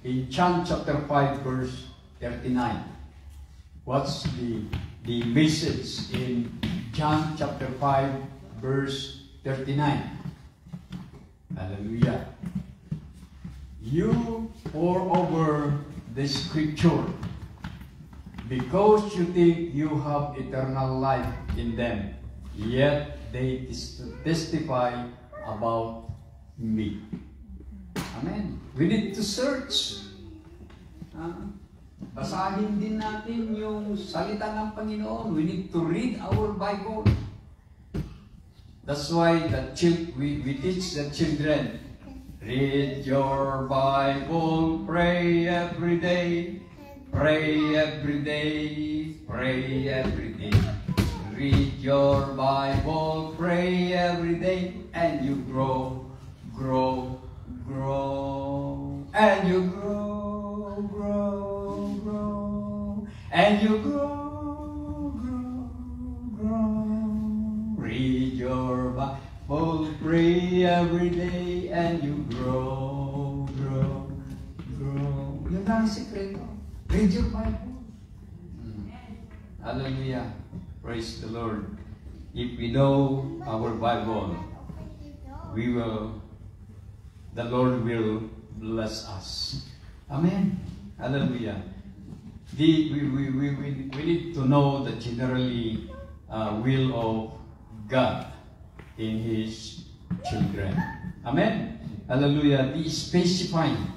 In John chapter 5 verse 39. What's the the message in John chapter 5 verse 39? Hallelujah. You pore over the scripture because you think you have eternal life in them, yet they testify about me. Amen. We need to search. Ah, basahin din natin yung salita ng Panginoon. We need to read our Bible. That's why the chil- we, we teach the children, read your Bible, pray every day, pray every day, pray every day. Read your Bible, pray every day, and you grow, grow, grow, and you grow, and you grow, grow, grow. Read your Bible, pray every day, and you grow, grow, grow. Yun ang sikreto. Read your Bible. Mm. Hallelujah. Praise the Lord. If we know our Bible, we will, the Lord will bless us. Amen. Hallelujah. The, we, we, we, we, need to know the generally uh, will of God in His children. Amen. Hallelujah. The specifying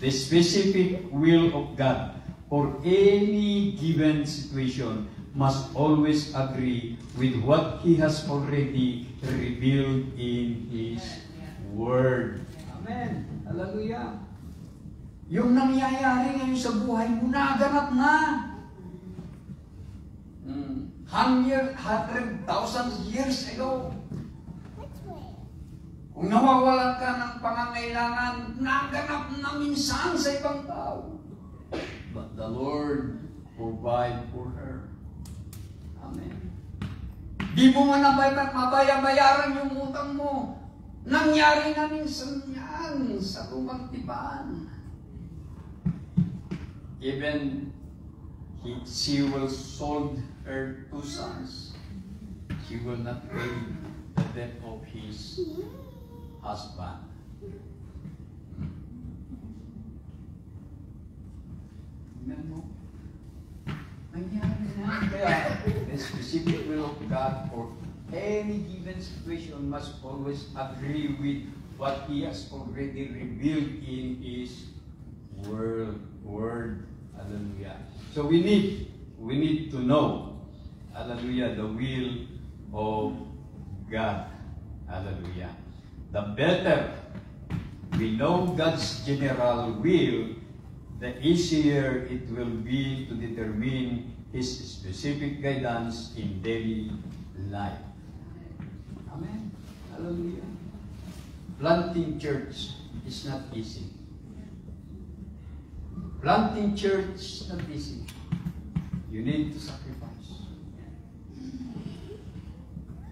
the specific will of God for any given situation must always agree with what He has already revealed in His Word. Amen. Hallelujah. Yung nangyayari ngayon sa buhay mo, naganap na. Mm. Hundred, hundred thousand years ago. Kung nawawalan ka ng pangangailangan, naganap na minsan sa ibang tao. But the Lord provide for her. Amen. Di mo man mabayabayaran yung utang mo. Nangyari na minsan yan sa lumang tipan. Even he, she will sold her two sons. She will not pay the debt of his husband. Tingnan mo. Nangyari na. The specific will of God for any given situation must always agree with what He has already revealed in His word. word. Hallelujah. So we need, we need to know, hallelujah, the will of God. Hallelujah. The better we know God's general will, the easier it will be to determine His specific guidance in daily life. Amen. Hallelujah. Planting church is not easy. Planting church is not easy. You need to sacrifice.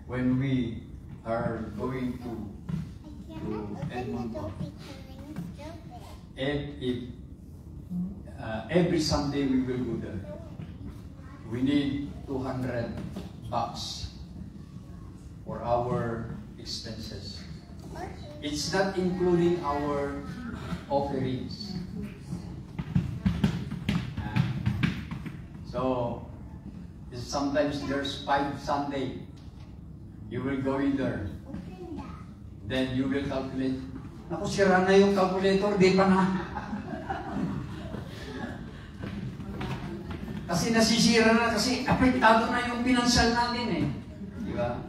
When we are going to to Edmonton, and if uh, every Sunday we will go there. we need 200 bucks for our expenses. It's not including our offerings. So, sometimes there's five Sunday. You will go in there. Then you will calculate. Ako, sira na yung calculator, di pa na. Kasi nasisira na, kasi apektado na yung pinansyal natin eh. Di ba?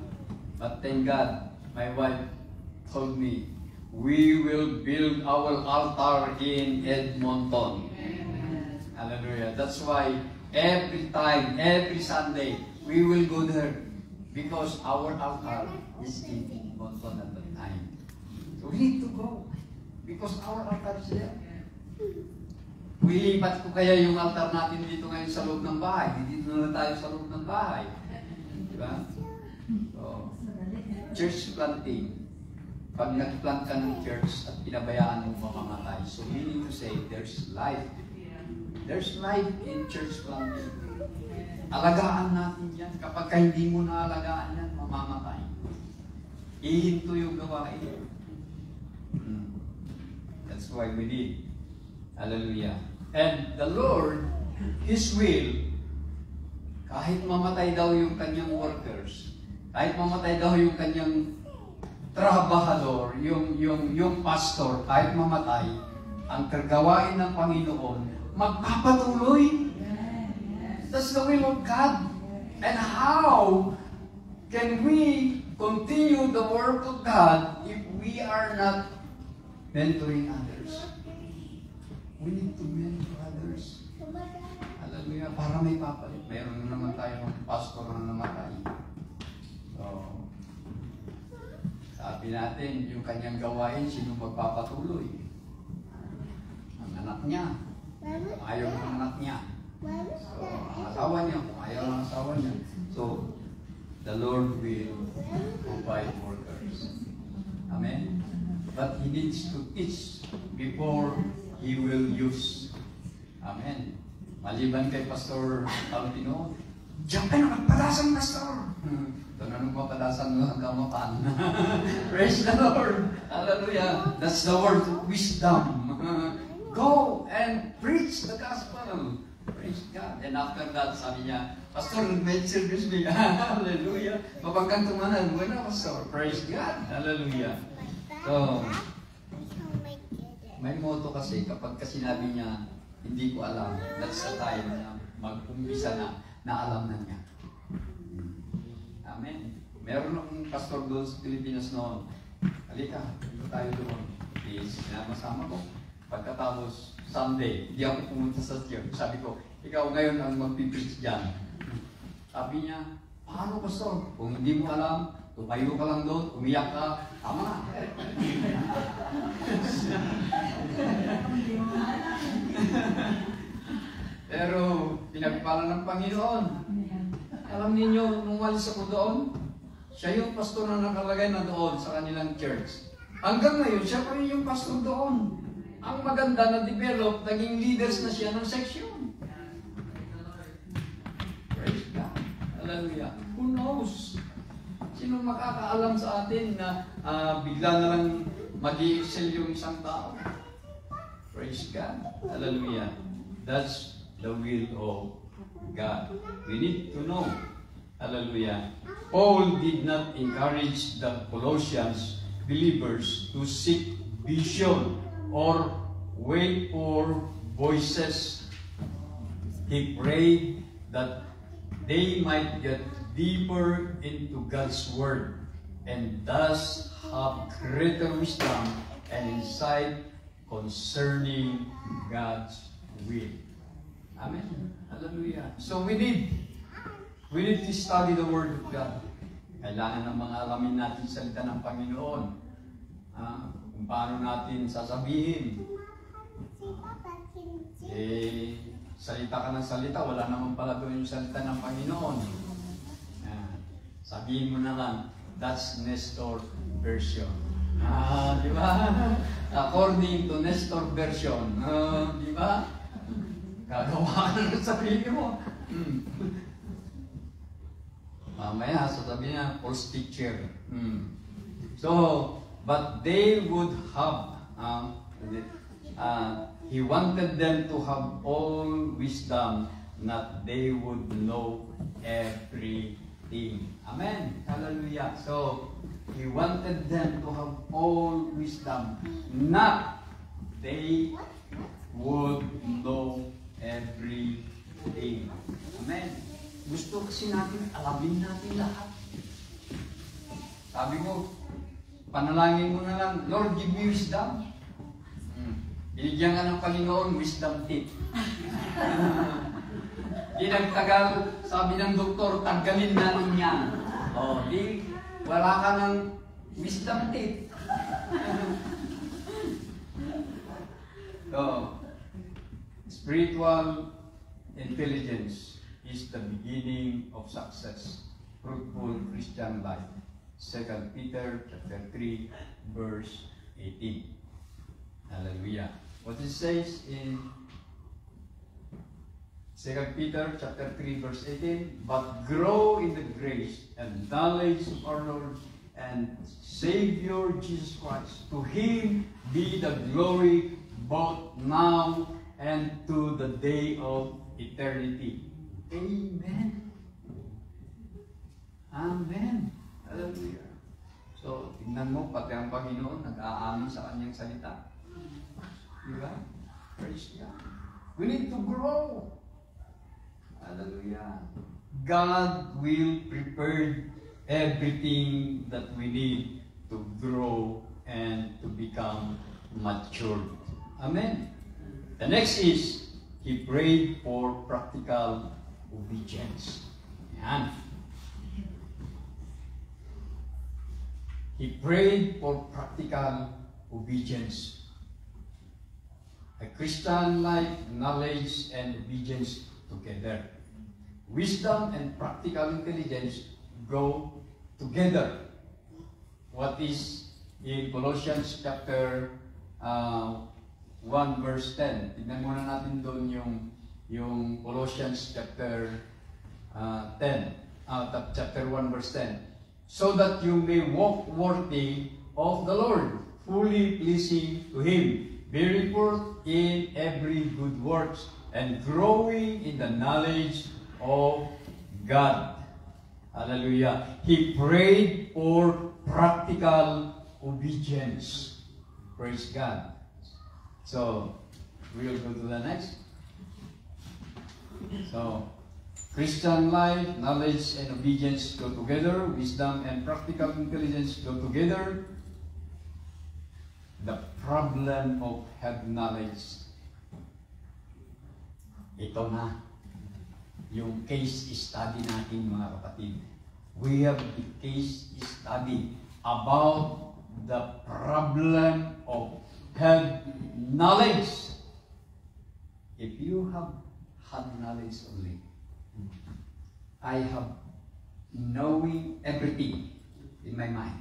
But thank God, my wife told me, we will build our altar in Edmonton. Hallelujah. That's why every time, every Sunday, we will go there because our altar is in Edmonton at that time. So we need to go because our altar is there. Wilipat ko kaya yung altar natin dito ngayon sa loob ng bahay. Dito na tayo sa loob ng bahay. Di ba? So, church planting. Pag nag-plant ka ng church at pinabayaan mong mamamatay, so meaning to say, there's life. There's life in church planting. Alagaan natin yan. Kapag ka hindi mo naalagaan yan, mamamatay. Ihinto yung gawain. Hmm. That's why we need. Hallelujah. And the Lord, His will, kahit mamatay daw yung kanyang workers, kahit mamatay daw yung kanyang trabahador, yung, yung, yung pastor, kahit mamatay, ang kagawain ng Panginoon, magpapatuloy. That's the will of God. And how can we continue the work of God if we are not mentoring others? We need to mentor others. Hallelujah. Para may papalit. Meron na naman tayong pastor na namatay. So, sabi natin, yung kanyang gawain, sino magpapatuloy? Ang anak niya. Kung ayaw ng anak niya. So, ang asawa niya, kung ayaw ng asawa niya. So, the Lord will provide workers. Amen? But He needs to teach before He will use. Amen. Maliban kay Pastor Albino, Diyan ka na magpadasan, Pastor! Hmm. Ito na nung mapadasan mo hanggang mapan. Praise the Lord! Hallelujah! That's the word of wisdom. Go and preach the gospel. Praise God. And after that, sabi niya, Pastor, may service me. Hallelujah. Mapagkan tumanan. Bueno, Pastor. Praise God. Hallelujah. So, may motto kasi, kapag kasi sinabi niya, hindi ko alam, that's the time na mag-umpisa na, na alam na niya. Amen. Meron akong pastor doon sa Pilipinas noon. Halika, dito tayo doon. Di sinama-sama ko. Pagkatapos, Sunday, hindi ako pumunta sa church. Sabi ko, ikaw ngayon ang magpipreach dyan. Sabi niya, paano pastor? Kung hindi mo alam, tumayo ka lang doon, umiyak ka, tama. Pero, pinagpala ng Panginoon. Alam ninyo, nung walis ako doon, siya yung pastor na nakalagay na doon sa kanilang church. Hanggang ngayon, siya pa rin yung pastor doon. Ang maganda na develop, naging leaders na siya ng section. Praise God. Hallelujah. Who knows? Sino makakaalam sa atin na ah, bigla na lang mag excel yung isang tao? Praise God. Hallelujah. That's the will of God. We need to know. Hallelujah. Paul did not encourage the Colossians believers to seek vision or wait for voices. He prayed that they might get deeper into God's Word and thus have greater wisdom and insight concerning God's will. Amen. Hallelujah. So we need we need to study the Word of God. Kailangan ng mga alamin natin sa salita ng Panginoon. Ah, kung paano natin sasabihin. Eh, salita ka ng salita, wala naman pala doon yung salita ng Panginoon. Ah, sabihin mo na lang, that's Nestor version. Ah, di ba? According to Nestor version. Ah, di ba? Gagawa ka na ng mo. Hmm. sasabihin niya, false teacher. Hmm. So, but they would have, um, uh, he wanted them to have all wisdom, not they would know everything. Amen. Hallelujah. So, he wanted them to have all wisdom, not they would know everything. Amen. Gusto kasi natin, alamin natin lahat. Sabi ko, panalangin mo na lang, Lord, give me wisdom. Hmm. Binigyan ka ng Panginoon, wisdom tip. Di nagtagal, sabi ng doktor, tanggalin natin yan. O, di, wala ka ng wisdom tip. so, spiritual intelligence is the beginning of success, fruitful Christian life. 2 Peter chapter 3, verse 18. Hallelujah. What it says in 2 Peter chapter 3, verse 18, but grow in the grace and knowledge of our Lord and Savior Jesus Christ. To him be the glory both now and to the day of eternity. Amen. Amen. Hallelujah. So, tingnan mo, pati ang Panginoon nag-aamin sa kanyang salita. Di ba? Praise God. We need to grow. Hallelujah. God will prepare everything that we need to grow and to become matured. Amen. The next is, he prayed for practical obedience. Yan. He prayed for practical obedience. A Christian life, knowledge, and obedience together. Wisdom and practical intelligence go together. What is in Colossians chapter uh, 1 verse 10. Tignan muna natin doon yung yung Colossians chapter uh, 10, uh, chapter 1 verse 10. So that you may walk worthy of the Lord, fully pleasing to Him, bearing forth in every good works, and growing in the knowledge of God. Hallelujah. He prayed for practical obedience. Praise God. So, we'll go to the next. So, Christian life, knowledge and obedience go together. Wisdom and practical intelligence go together. The problem of head knowledge. Ito na. Yung case study natin mga kapatid. We have the case study about the problem of head knowledge. If you have had knowledge only, I have knowing everything in my mind.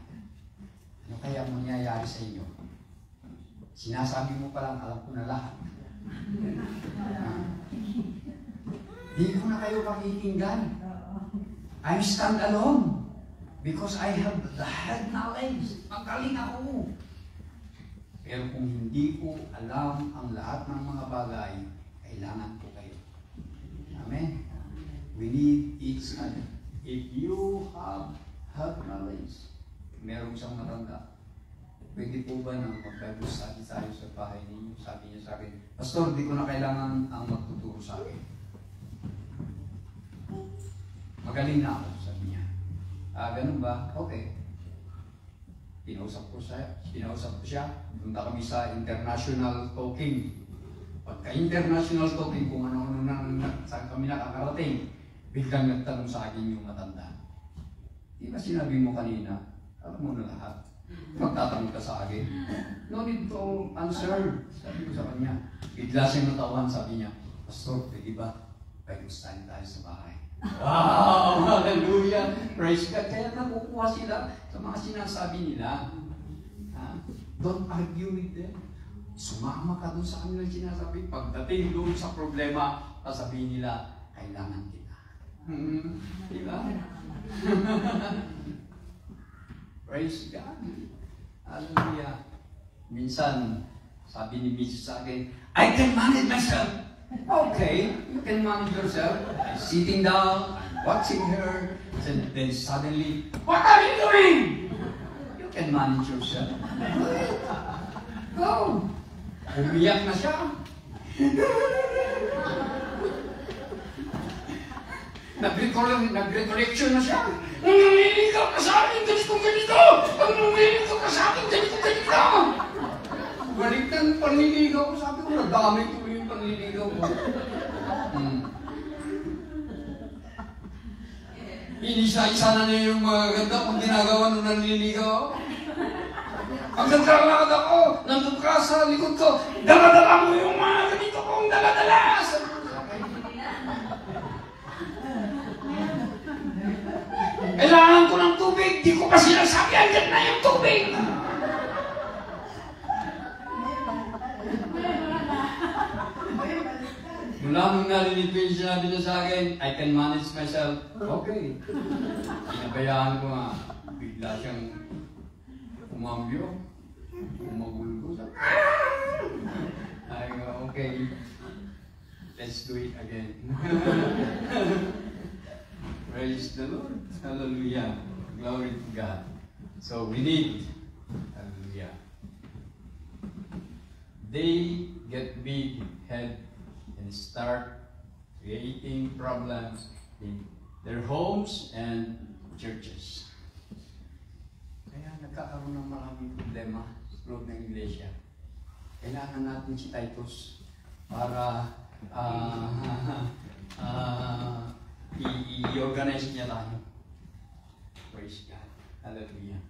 Ano kaya mangyayari sa inyo? Sinasabi mo pa lang, alam ko na lahat. Ah. Hindi ko na kayo pakikinggan. I'm stand alone. Because I have the head knowledge. Magaling ako. Pero kung hindi ko alam ang lahat ng mga bagay, kailangan ko kayo. Amen. We need each other. If you have health knowledge, merong isang matanda, pwede po ba na magkagustuhan tayo sa bahay ninyo? Sabi niya sa akin, Pastor, di ko na kailangan ang magtuturo sa akin. Magaling na ako, sabi niya. Ah, ganun ba? Okay. Pinausap ko siya, pinausap ko siya. Punta kami sa international talking. Pagka international talking, kung ano-ano nang saan kami nakakarating, biglang nagtanong sa akin yung matanda. Di ba sinabi mo kanina, alam mo na lahat. Magtatanong ka sa akin. No need to answer. Sabi ko sa kanya. Bigla siyang natawan, sabi niya, Pastor, pwede ba? Study tayo sa bahay. Wow! Hallelujah! Praise God! Kaya nakukuha sila sa mga sinasabi nila. Ha? Don't argue with them. Sumama ka doon sa kanilang sinasabi. Pagdating doon sa problema, sasabihin nila, kailangan kita. Hmm, di ba? Praise God. Hallelujah. Minsan, sabi ni Mrs. sa akin, I can manage myself. Okay, you can manage yourself. I'm sitting down, I'm watching her, and then suddenly, What are you doing? You can manage yourself. Go. Umiyak na siya. Nag-recollect, nag-recollection na siya. Nung naniligaw ka sa akin, ganito ganito! Pag naniligaw ka sa akin, ganito ganito! Balik ng panliligaw ko, sabi ko, nadami tuloy yung panliligaw ko. Hmm. Inisa-isa na niya yung mga ganda kung ginagawa nung nanliligaw. Pag naglalakad ako, nandun ka sa likod ko, dala-dala mo yung mga ganito kong dala-dala! Sabi ko sa akin. Kailangan ko ng tubig, di ko pa sinasabi, andyan na yung tubig! Mula nung narinig ko yung sinabi niya sa akin, I can manage myself. Okay. Pinabayaan ko nga, bigla siyang umambyo, umagulgo sa Ay, okay. Let's do it again. Praise the Lord. Hallelujah. Glory to God. So we need, hallelujah. They get big head and start creating problems in their homes and churches. Kaya nagkakaroon ng maraming problema sa loob ng iglesia. Kailangan natin si Titus para ah, i- i-organize niya tayo. Praise God. Hallelujah.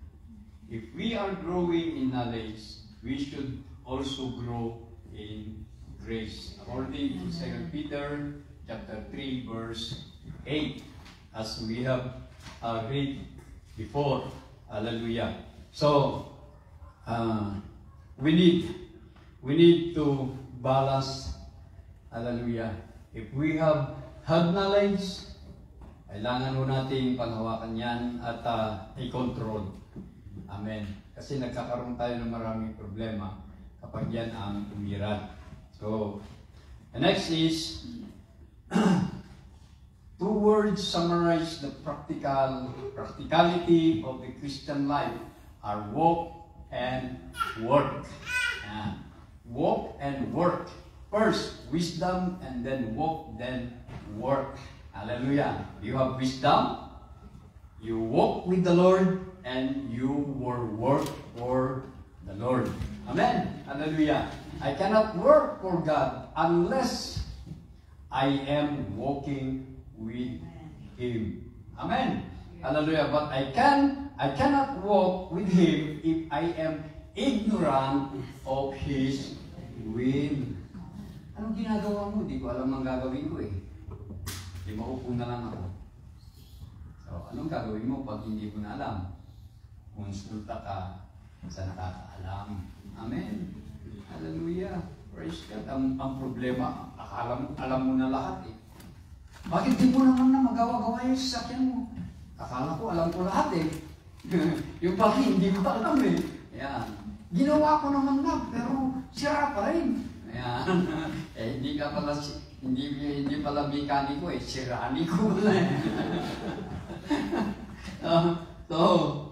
If we are growing in knowledge, we should also grow in grace. According to 2 Peter chapter 3 verse 8, as we have uh, read before. Hallelujah. So, uh, we need we need to balance Hallelujah. If we have had knowledge, kailangan ho nating panghawakan yan at uh, i-control. Amen. Kasi nagkakaroon tayo ng maraming problema kapag yan ang umirat. So, the next is, two words summarize the practical practicality of the Christian life are walk and work. Yan. Walk and work. First, wisdom, and then walk, then work. Hallelujah. You have wisdom, you walk with the Lord, and you will work for the Lord. Amen. Hallelujah. I cannot work for God unless I am walking with Him. Amen. Hallelujah. But I can, I cannot walk with Him if I am ignorant of His will. Anong ginagawa mo? Di ko alam ang gagawin ko eh. Di maupo na lang ako. So, anong gagawin mo pag hindi mo na alam? Konsulta ka sa nakakaalam. Amen. Hallelujah. Praise God. Ang, ang problema, akala mo, alam mo na lahat eh. Bakit di mo naman na magawa-gawa yung sasakyan mo? Akala ko, alam ko lahat eh. yung pala, hindi ko alam eh. Ayan. Ginawa ko naman na, pero sira pa rin. Ayan. eh, hindi ka pala, si- hindi, hindi pala eh. Uh, so,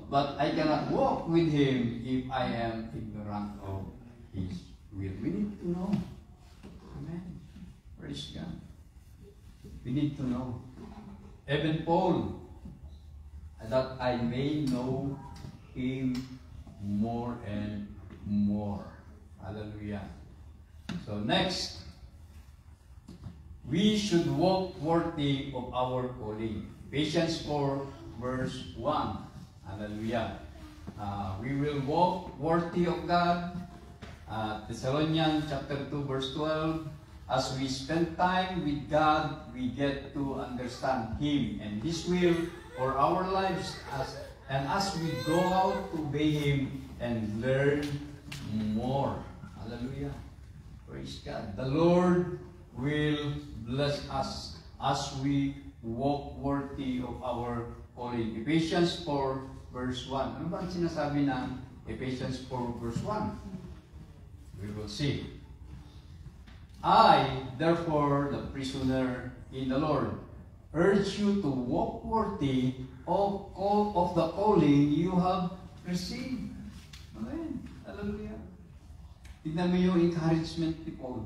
but I cannot walk with him if I am ignorant of his will. We need to know. Amen. Praise God. We need to know. Even Paul, that I may know him more and more. Hallelujah. So next, we should walk worthy of our calling. Ephesians 4, verse 1. Hallelujah. Uh, we will walk worthy of God. Uh, Thessalonians chapter 2, verse 12. As we spend time with God, we get to understand Him and His will for our lives. As, and as we go out to obey Him and learn more. Hallelujah. Praise God. The Lord will bless us as we walk worthy of our calling. Ephesians 4 verse 1. Ano ba ang sinasabi ng Ephesians 4 verse 1? We will see. I, therefore, the prisoner in the Lord, urge you to walk worthy of all of the calling you have received. Amen. Hallelujah. Tignan mo yung encouragement ni Paul.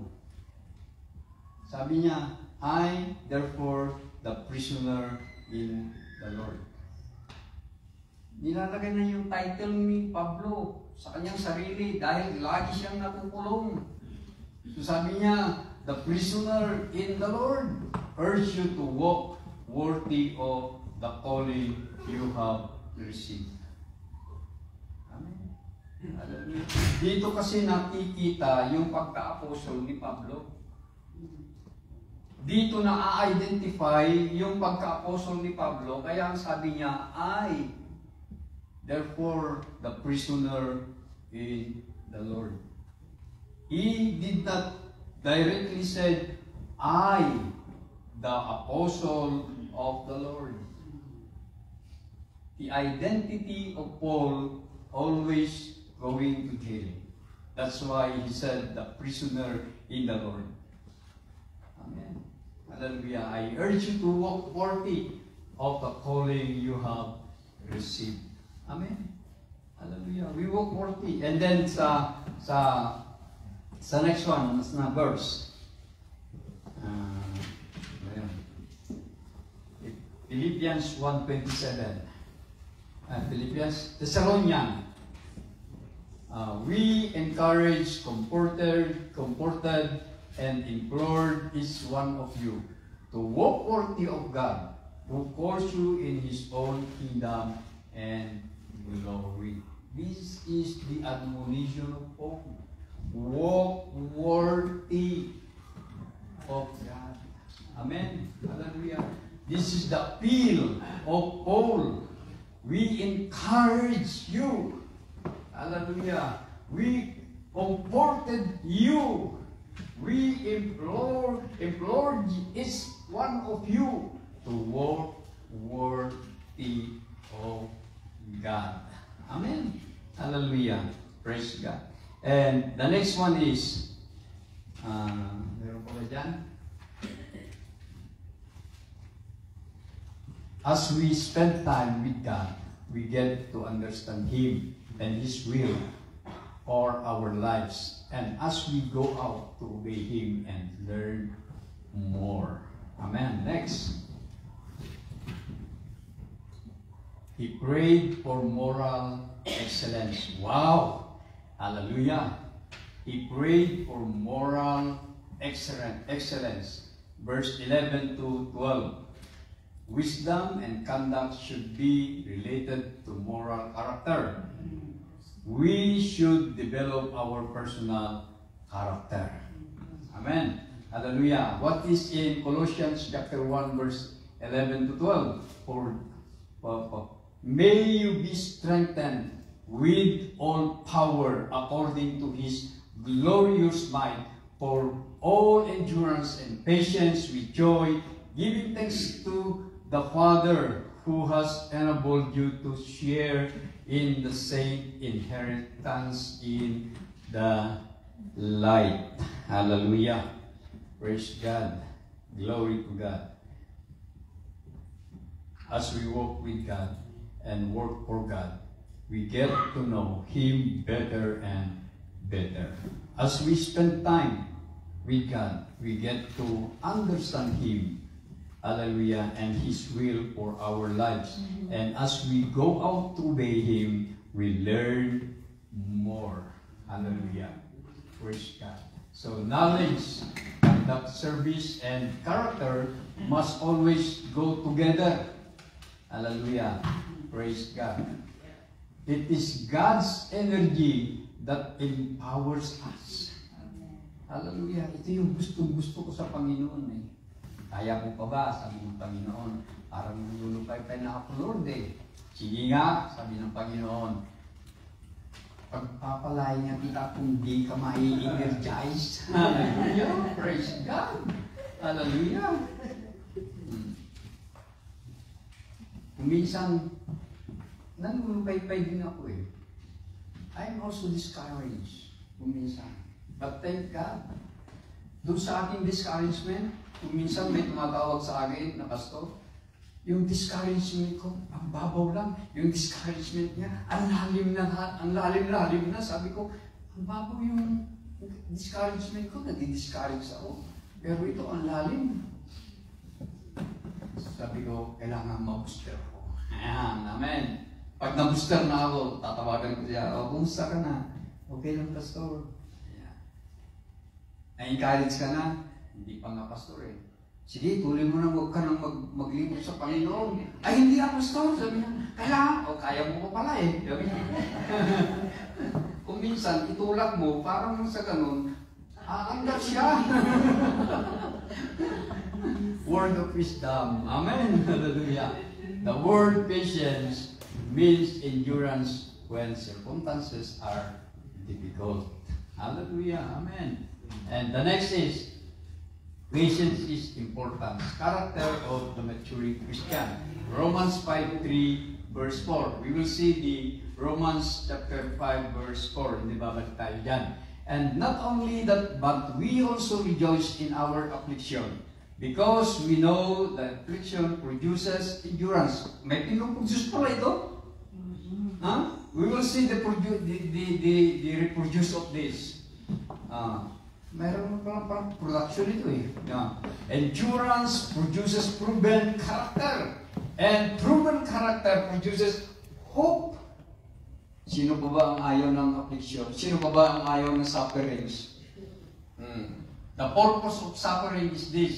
Sabi niya, I, therefore, the prisoner in the Lord. Nilalagay na yung title ni Pablo sa kanyang sarili dahil lagi siyang nakukulong. So sabi niya, the prisoner in the Lord urge you to walk worthy of the calling you have received. Amen. Dito kasi nakikita yung pagka-apostle ni Pablo. Dito na identify yung pagka-apostle ni Pablo. Kaya ang sabi niya, I, therefore, the prisoner in the Lord. He did not directly said, I, the apostle of the Lord. The identity of Paul always going to jail. That's why he said, the prisoner in the Lord. Hallelujah. I urge you to walk worthy of the calling you have received. Amen. Hallelujah. We walk worthy. And then sa sa sa next one, mas na verse. Uh. Philippians 1.27. Uh, Philippians, Thessalonian. Uh, we encourage, comforted, comforted, and implored each one of you to walk worthy of God, who calls you in His own kingdom and glory. This is the admonition of. Walk worthy of God. Amen. Hallelujah. This is the appeal of Paul. We encourage you. Hallelujah. We comforted you. We implore, implore each one of you to walk worthy of God. Amen. Hallelujah. Praise God. And the next one is, uh? As we spend time with God, we get to understand Him and His will for our lives. And as we go out to obey Him and learn more. Amen. Next. He prayed for moral excellence. Wow! Hallelujah! He prayed for moral excellence. excellence. Verse 11 to 12. Wisdom and conduct should be related to moral character. We should develop our personal character. Amen. Hallelujah. What is in Colossians chapter 1 verse 11 to 12? For, for, for May you be strengthened with all power according to his glorious might for all endurance and patience with joy, giving thanks to the Father who has enabled you to share in the same inheritance in the light. Hallelujah. Praise God. Glory to God. As we walk with God, and work for God, we get to know Him better and better. As we spend time with God, we get to understand Him, hallelujah, and His will for our lives. And as we go out to obey Him, we learn more. Hallelujah. Praise God. So knowledge, conduct, service, and character must always go together. Hallelujah. Praise God. It is God's energy that empowers us. Hallelujah. Ito yung gustong-gusto ko sa Panginoon eh. Kaya mo pa ba? Sabi ng Panginoon. Parang nilulupay pa na ako, Lord eh. Sige nga, sabi ng Panginoon. Pagpapalay niya kita kung di ka mai-energize. Hallelujah. Praise God. Hallelujah. Hmm. Minsan, nanulupay-pay din ako eh. I'm also discouraged kung minsan. But thank God, doon sa aking discouragement, kung minsan may tumatawag sa akin na pastor, yung discouragement ko, ang babaw lang. Yung discouragement niya, ang lalim na, ang lalim-lalim na. Sabi ko, ang babaw yung discouragement ko, nadi-discourage ako. Pero ito, ang lalim. Sabi ko, kailangan ma-booster ko. Ayan, amen. Pag na-booster na ako, tatawagan ko siya, o, kumusta ka na? Okay lang, pastor. Na-encourage ka na? Hindi pa nga, pastor eh. Sige, tuloy mo na, huwag ka nang mag maglingkod sa Panginoon. Ay, hindi ako, pastor. Sabi niya, kailangan, o, kaya mo ko pala eh. Sabi niya. Kung minsan, itulak mo, parang sa ganun, aanggat siya. word of wisdom. Amen. Hallelujah. The word patience means endurance when circumstances are difficult. Hallelujah. Amen. And the next is patience is important. Character of the maturing Christian. Romans 5 3 verse 4. We will see the Romans chapter 5 verse 4. Hindi babalik tayo dyan. And not only that, but we also rejoice in our affliction. Because we know that affliction produces endurance. May pinuproduce pala ito. Huh? We will see the, the, the, the, the reproduce of this. Ah, meron pala parang production ito eh. Yeah. Endurance produces proven character. And proven character produces hope. Sino pa ba ang ayaw ng affliction? Sino pa ba ang ayaw ng sufferings? Hmm. The purpose of suffering is this.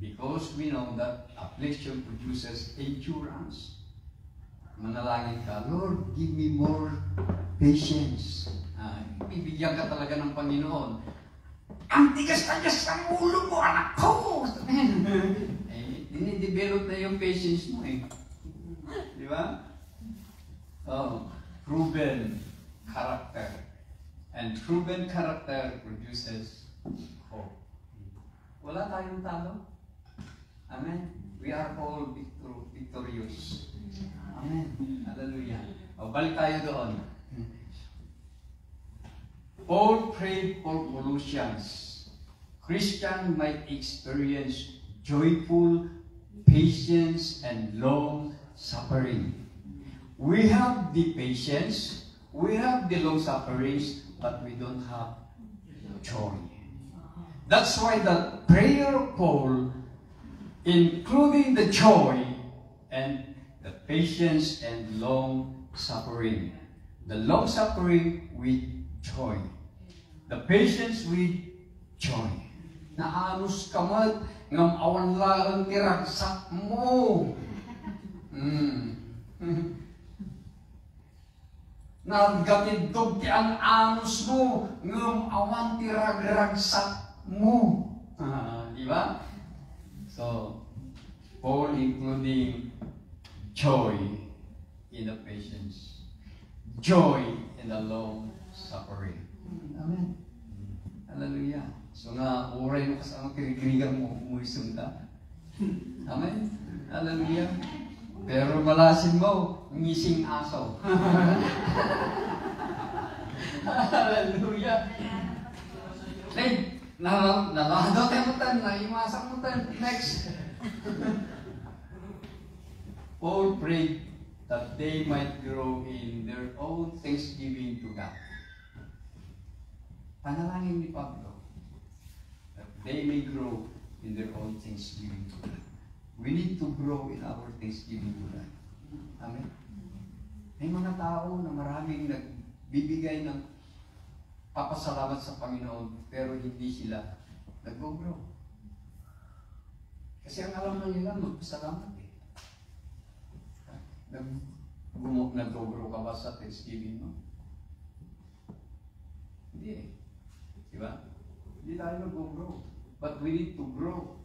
Because we know that affliction produces endurance. Manalangin ka, Lord, give me more patience. Ah, bibigyan ka talaga ng Panginoon. Ang tigas-tigas ng ulo mo, anak ko! eh, dinidevelop na yung patience mo eh. Di ba? Oh, proven character. And proven character produces hope. Wala tayong talo. Amen. We are all victor- victorious. Amen. Hallelujah. O, balik tayo doon. Paul prayed for Colossians. Christian might experience joyful patience and long suffering. We have the patience, we have the long sufferings, but we don't have joy. That's why the prayer Paul, including the joy and the patience and long suffering. The long suffering with joy. The patience with joy. Naanos ka man, ngam awan lang tiragsak mo. Mm. Naggatidog ti ang anos mo, ngam awan tiragragsak mo. Ah, di ba? So, Paul including joy in the patience, joy in the long suffering. Amen. 할렐루야. 주가 오래 역사와 그리가 무이습니다. 아멘. 할렐루야. Pero malasin mo, ngising aso. Hallelujah. Hey, na naladatin mo tan, naiwasan mo tan. Next. Paul prayed that they might grow in their own thanksgiving to God. Panalangin ni Pablo that they may grow in their own thanksgiving to God. We need to grow in our thanksgiving to God. Amen. May mga tao na maraming nagbibigay ng papasalamat sa Panginoon pero hindi sila nag-grow. Kasi ang alam na nila magpasalamat eh. Nag-grow ka ba sa Thanksgiving mo? Hindi eh. Di ba? Hindi tayo nag-grow. But we need to grow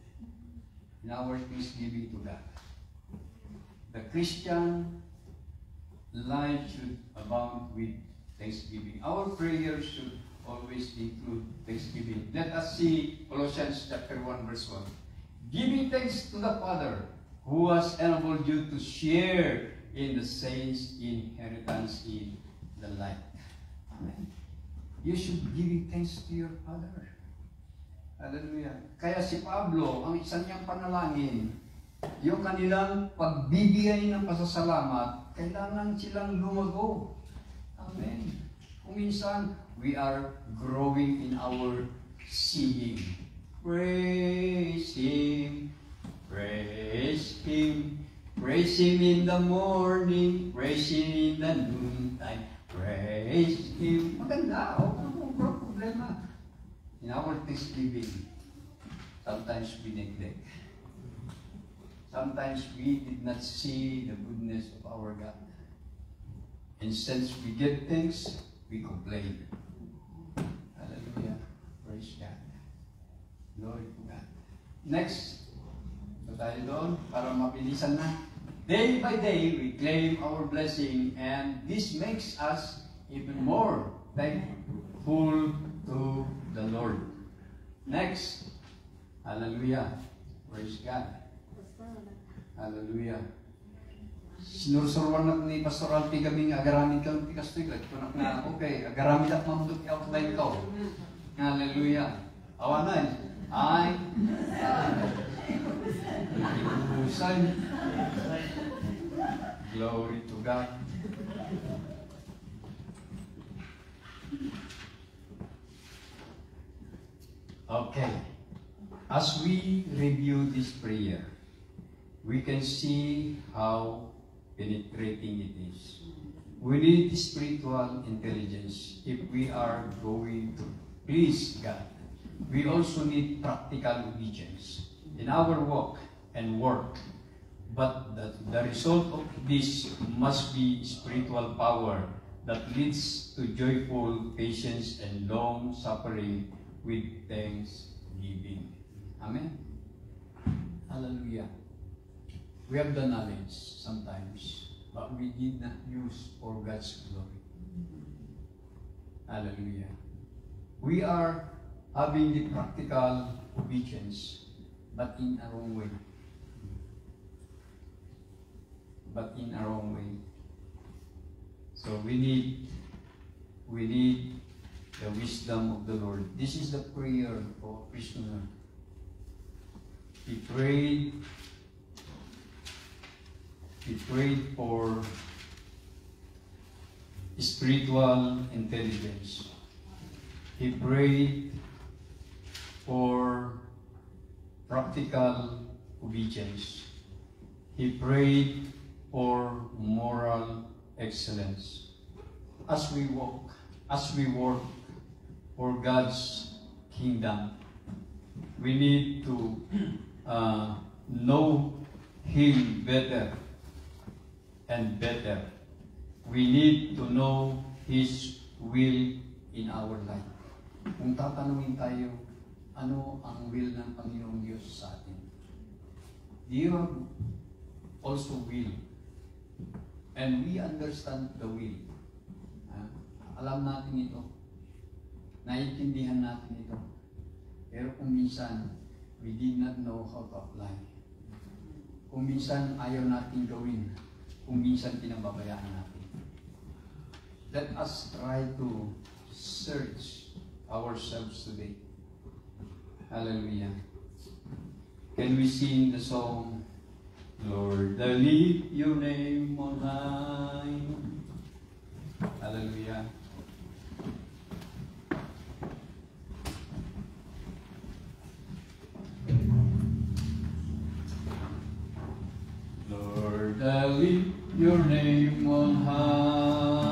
in our Thanksgiving to God. The Christian life should abound with Thanksgiving. Our prayers should always include Thanksgiving. Let us see Colossians chapter 1 verse 1. Giving thanks to the Father who has enabled you to share in the saints' inheritance in the light. Amen. You should give thanks to your Father. Hallelujah. Kaya si Pablo, ang isa niyang panalangin, yung kanilang pagbibigay ng pasasalamat, kailangan silang lumago. Amen. Kung minsan, we are growing in our singing. Praise Him, praise Him, praise Him in the morning, praise Him in the noontime, praise Him. Maganda, oh, problema. In our thanksgiving, sometimes we neglect. Sometimes we did not see the goodness of our God. And since we get things, we complain. Hallelujah. Praise God. Glory to God. Next, ito tayo doon para mabilisan na. Day by day, we claim our blessing and this makes us even more thankful to the Lord. Next, Hallelujah. Praise God. Hallelujah. Sinursuruan na ni Pastor Alpi kami nga agaramin ka ng Kastoy. Kunak na, okay, agaramin at mamudot ka ako tayo ikaw. Hallelujah. Awanan. Ay. Ibusan. Glory to God. Okay. As we review this prayer, we can see how penetrating it is. We need spiritual intelligence if we are going to please God. We also need practical obedience in our walk and work. But the, the result of this must be spiritual power that leads to joyful patience and long suffering with thanksgiving. Amen. Hallelujah. We have the knowledge sometimes, but we did not use for God's glory. Hallelujah. We are having the practical obedience, but in our own way. But in our own way. So we need we need the wisdom of the Lord. This is the prayer for a prisoner. He prayed he prayed for spiritual intelligence. He prayed for practical obedience. He prayed for moral excellence. As we walk, as we work for God's kingdom, we need to uh, know Him better and better. We need to know His will in our life. Kung tatanungin tayo, ano ang will ng Panginoong Diyos sa atin? Do you have also will? And we understand the will. Ah, alam natin ito. Naiintindihan natin ito. Pero kung minsan, we did not know how to apply. Kung minsan, ayaw natin gawin. Kung minsan, pinababayaan natin. Let us try to search ourselves today. Hallelujah. Can we sing the song, Lord, I lift your name on high? Hallelujah. Lord, I lift your name on high.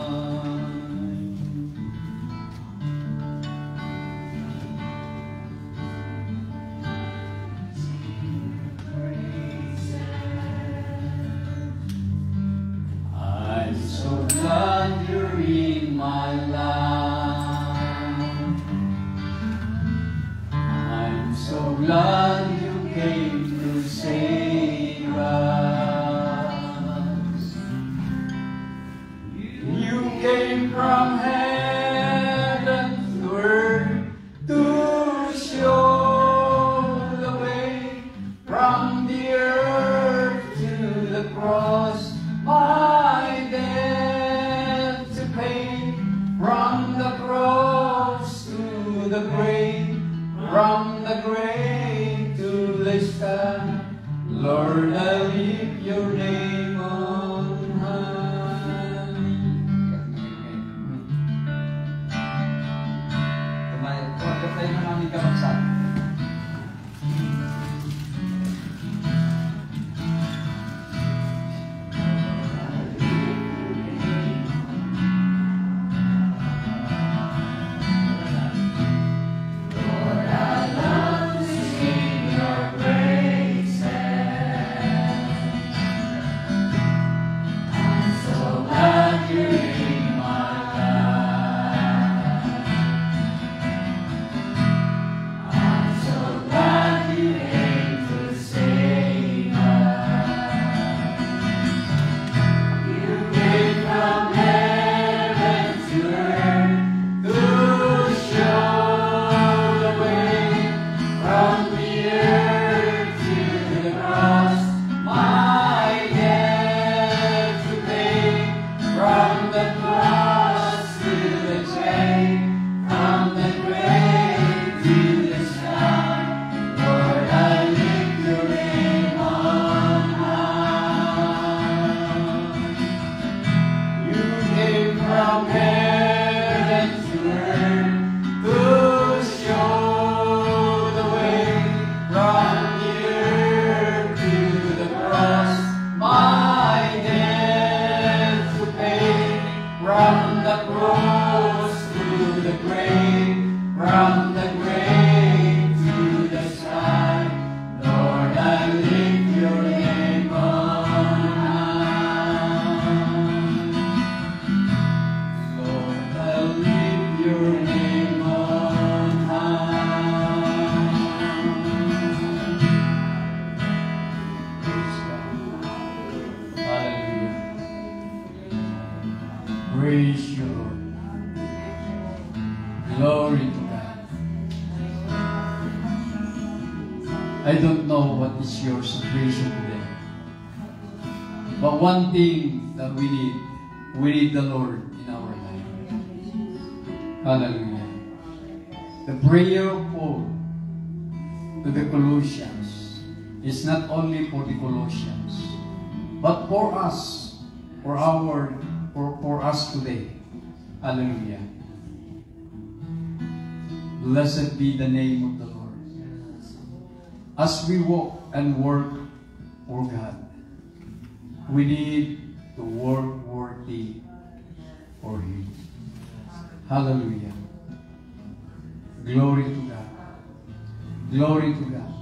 Prayer Paul to the Colossians is not only for the Colossians, but for us, for our, for, for us today. Hallelujah. Blessed be the name of the Lord. As we walk and work for God, we need to work worthy for Him. Hallelujah. Glory to God. Glory to God.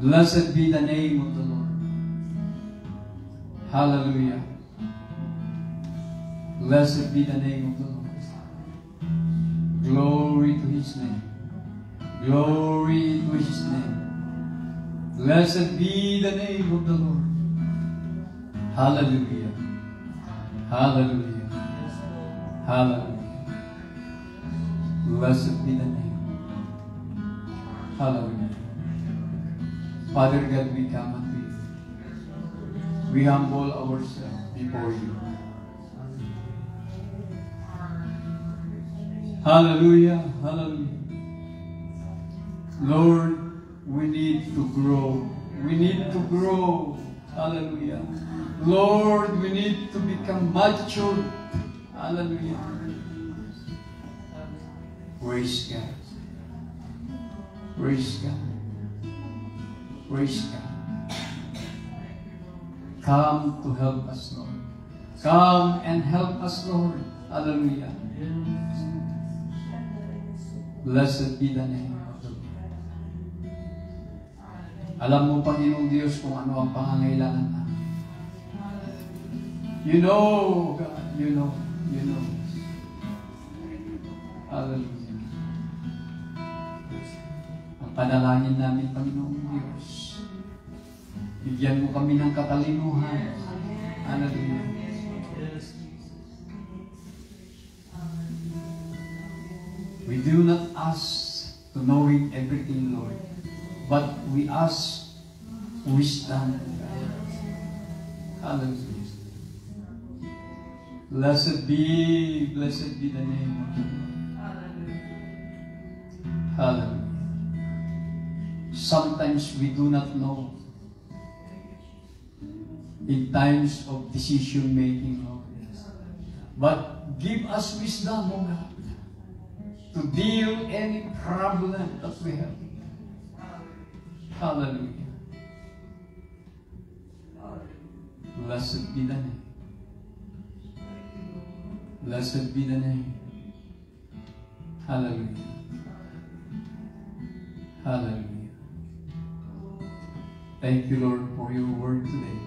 Blessed be the name of the Lord. Hallelujah. Blessed be the name of the Lord. Glory to His name. Glory to His name. Blessed be the name of the Lord. Hallelujah. Hallelujah. Hallelujah. Blessed be the name. Hallelujah. Father God, we come unto you. We humble ourselves before you. Hallelujah. Hallelujah. Lord, we need to grow. We need to grow. Hallelujah. Lord, we need to become mature. Hallelujah. Praise God. Praise God. Praise God. Come to help us, Lord. Come and help us, Lord. Hallelujah. Blessed be the name of the Lord. Alam mo, Panginoong Diyos, kung ano ang pangangailangan namin. You know, God. You know. You know. Hallelujah. Panalangin namin, Panginoong Diyos, bigyan mo kami ng katalinuhan. Hallelujah. We do not ask to knowing everything, Lord, but we ask wisdom. Hallelujah. Blessed be, blessed be the name of the Lord. Hallelujah. Sometimes we do not know in times of decision making, Lord. But give us wisdom, O God, to deal any problem that we have. Hallelujah. Blessed be the name. Blessed be the name. Hallelujah. Hallelujah. Thank you, Lord, for your word today.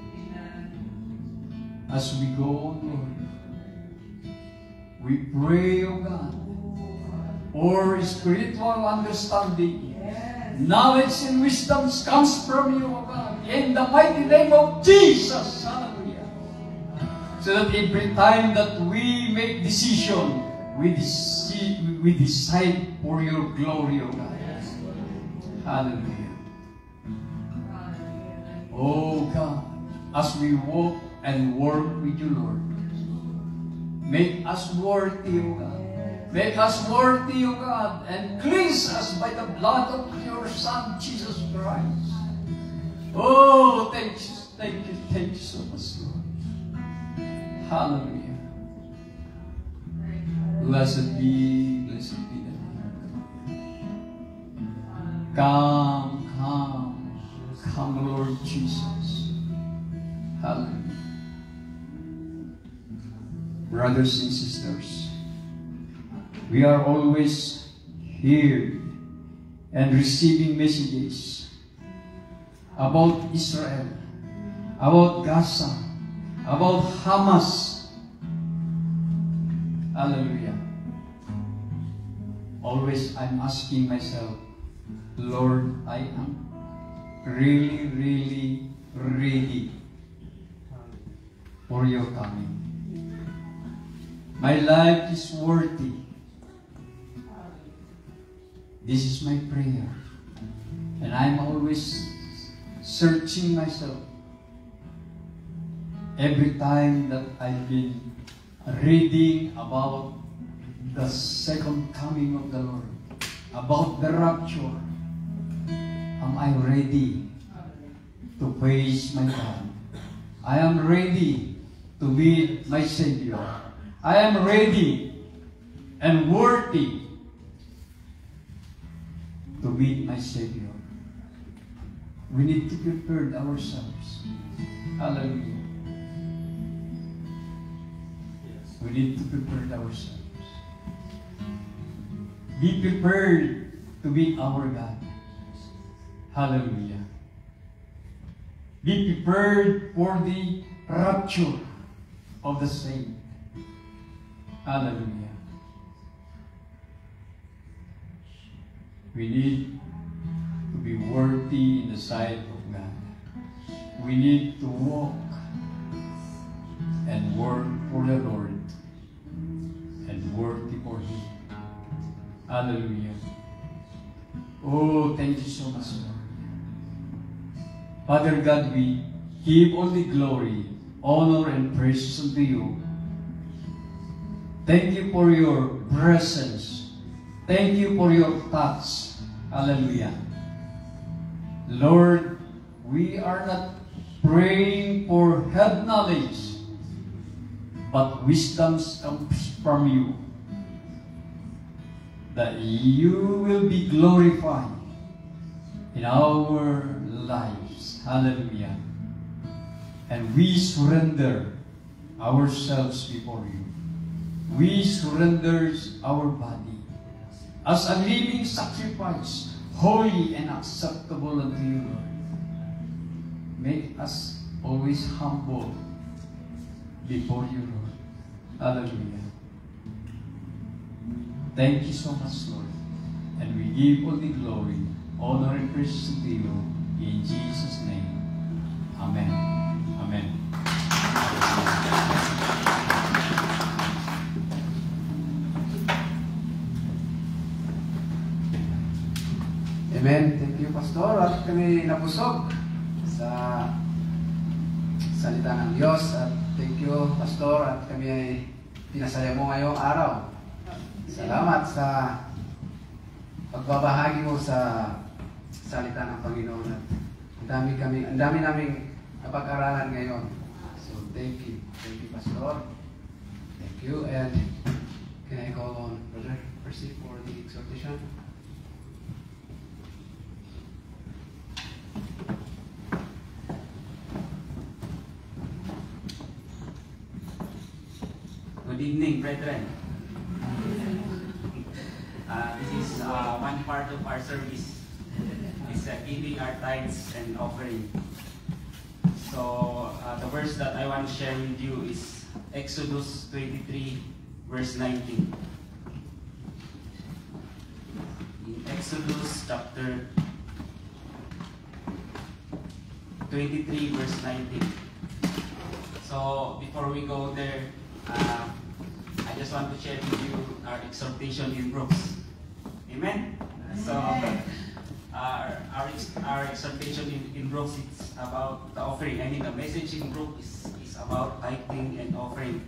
As we go on, Lord, we pray, O God, for spiritual understanding. Knowledge and wisdom comes from you, O God, in the mighty name of Jesus. Hallelujah. So that every time that we make decision, we, deci- we decide for your glory, O God. Hallelujah. Oh God, as we walk and work with you, Lord, make us worthy, O God. Make us worthy, O God, and cleanse us by the blood of your Son, Jesus Christ. Oh, thank you, thank you, thank you so much, Lord. Hallelujah. Blessed be, blessed be the name. Come, come, Lord Jesus. Hallelujah. Brothers and sisters, we are always here and receiving messages about Israel, about Gaza, about Hamas. Hallelujah. Always I'm asking myself, Lord, I am really, really ready for your coming. My life is worthy. This is my prayer. And I'm always searching myself. Every time that I've been reading about the second coming of the Lord, about the rapture, am I ready to praise my God? I am ready to meet my Savior. I am ready and worthy to meet my Savior. We need to prepare ourselves. Hallelujah. We need to prepare ourselves. Be prepared to meet our God. Hallelujah. Be prepared for the rapture of the saint. Hallelujah. We need to be worthy in the sight of God. We need to walk and work for the Lord and worthy for Him. Hallelujah. Oh, thank you so much. Father God, we give all the glory, honor, and praise unto you. Thank you for your presence. Thank you for your touch. Hallelujah. Lord, we are not praying for head knowledge, but wisdom comes from you. That you will be glorified in our lives. Hallelujah. And we surrender ourselves before you. We surrender our body as a living sacrifice, holy and acceptable unto you, Lord. Make us always humble before you, Lord. Hallelujah. Thank you so much, Lord. And we give all the glory, honor, and praise to you in Jesus' name. Amen. Amen. Amen. Thank you, Pastor. At kami nabusog sa salita ng Diyos. At thank you, Pastor, at kami ay pinasaya mo ngayong araw. Salamat sa pagbabahagi mo sa salita ng Panginoon. At ang dami kami, ang dami naming napag-aralan ngayon. So thank you. Thank you, Pastor. Thank you. And can I call on Brother Percy for the exhortation? Good evening, brethren. Uh, this is uh, one part of our service. It's uh, giving our tithes and offering. So uh, the verse that I want to share with you is Exodus 23, verse 19. In Exodus chapter 23, verse 19. So before we go there, uh, I just want to share with you our exhortation in Brooks. Amen. So our our, ex- our exhortation in, in Brooks about the offering. I mean the message in Brooks is, is about tithing and offering.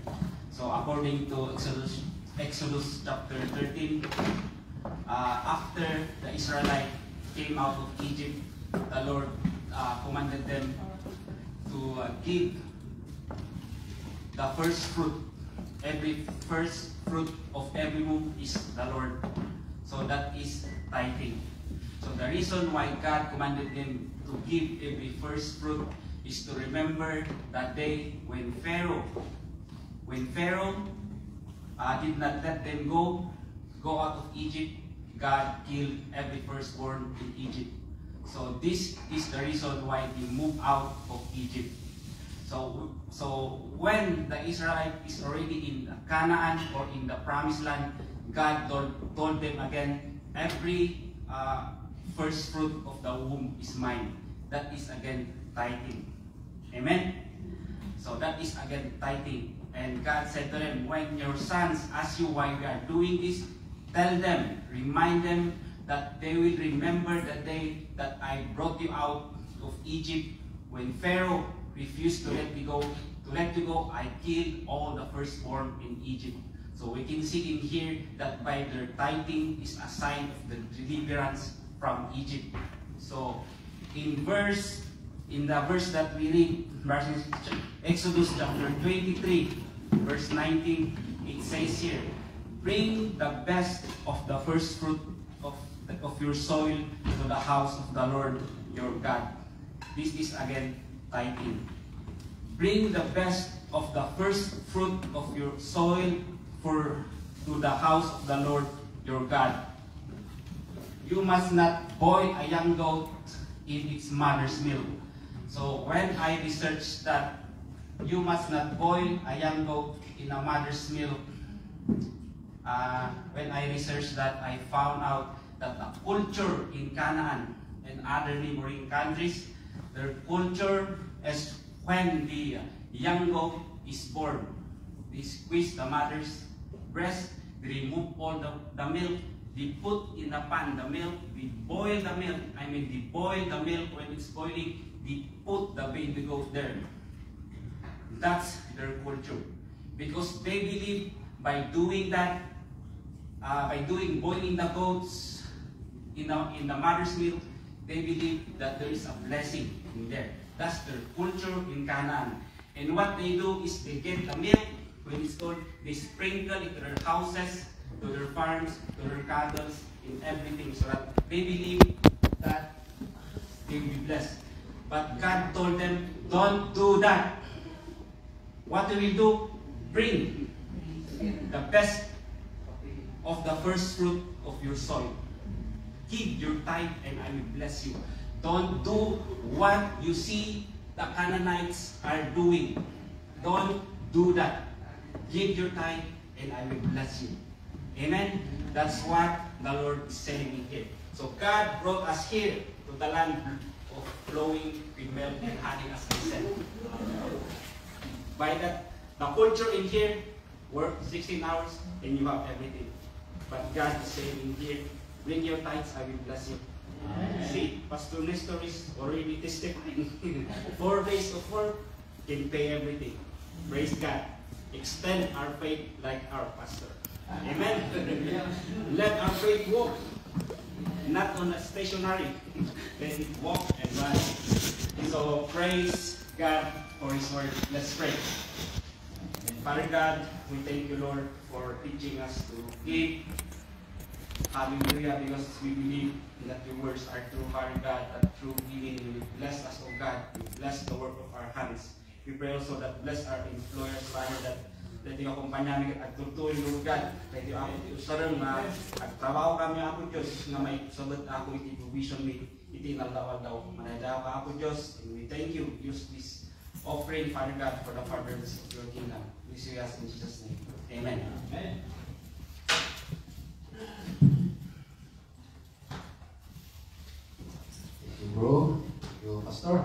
So according to Exodus Exodus chapter 13, uh, after the Israelite came out of Egypt, the Lord uh, commanded them to uh, give the first fruit. Every first fruit of every month is the Lord. So that is tithing. So the reason why God commanded them to give every first fruit is to remember that day when Pharaoh, when Pharaoh uh, did not let them go, go out of Egypt, God killed every firstborn in Egypt. So this is the reason why they moved out of Egypt. So, so when the Israelite is already in Canaan or in the promised land, God told, told them again, every uh, first fruit of the womb is mine. That is again tithing. Amen? So that is again tithing. And God said to them, when your sons ask you why we are doing this, tell them, remind them that they will remember the day that I brought you out of Egypt when Pharaoh refused to let me go, to let you go, I killed all the firstborn in Egypt. So we can see in here that by their tithing is a sign of the deliverance from Egypt. So in verse, in the verse that we read, Exodus chapter 23, verse 19, it says here, Bring the best of the first fruit of, of your soil to the house of the Lord your God. This is again tithing. Bring the best of the first fruit of your soil for to the house of the Lord your God. You must not boil a young goat in its mother's milk. So when I researched that you must not boil a young goat in a mother's milk, uh, when I researched that, I found out that the culture in Canaan and other neighboring countries, their culture is when the young goat is born, they squeeze the mother's breast, they remove all the, the milk, they put in the pan the milk, they boil the milk, I mean they boil the milk when it's boiling, they put the baby goat there. That's their culture. Because they believe by doing that, uh, by doing boiling the goats in the, in the mother's milk, they believe that there is a blessing in there. That's their culture in Canaan. And what they do is they get the milk, when it's cold, they sprinkle it to their houses, to their farms, to their cattle, in everything, so that they believe that they will be blessed. But God told them, don't do that. What do we do? Bring the best of the first fruit of your soil. Give your tithe and I will bless you. Don't do what you see the Canaanites are doing. Don't do that. Give your tithe and I will bless you. Amen? That's what the Lord is saying in here. So God brought us here to the land of flowing with milk and honey, as I said. By that, the culture in here, work 16 hours and you have everything. But God is saying in here, bring your tithes, I will bless you. See, Pastor Nestor is already testifying. Four days of work, can pay everything. Praise God. Extend our faith like our pastor. Amen. Let our faith walk, not on a stationary. Let it walk and run. So praise God for His word. Let's pray. And Father God, we thank you, Lord, for teaching us to give. Hallelujah, because we believe that your words are true, Father God, that through giving you bless us, oh God, you bless the work of our hands. We pray also that bless our employers, Father, that that yung kumpanya namin at tutuloy, Lord God. That yung ako usarang na agtrabaho kami ako, Diyos, nga may sabat ako iti provision me, iti nalawal daw. Manadaw ka ako, Diyos, and we thank you. Use this offering, Father God, for the furtherance of your kingdom. We see us in Jesus' name. Amen. Amen. Thank you, bro. Thank you, pastor.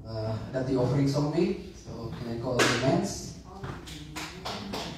Uh, that the offering song me. So can I call the men's? Men's. Thank you.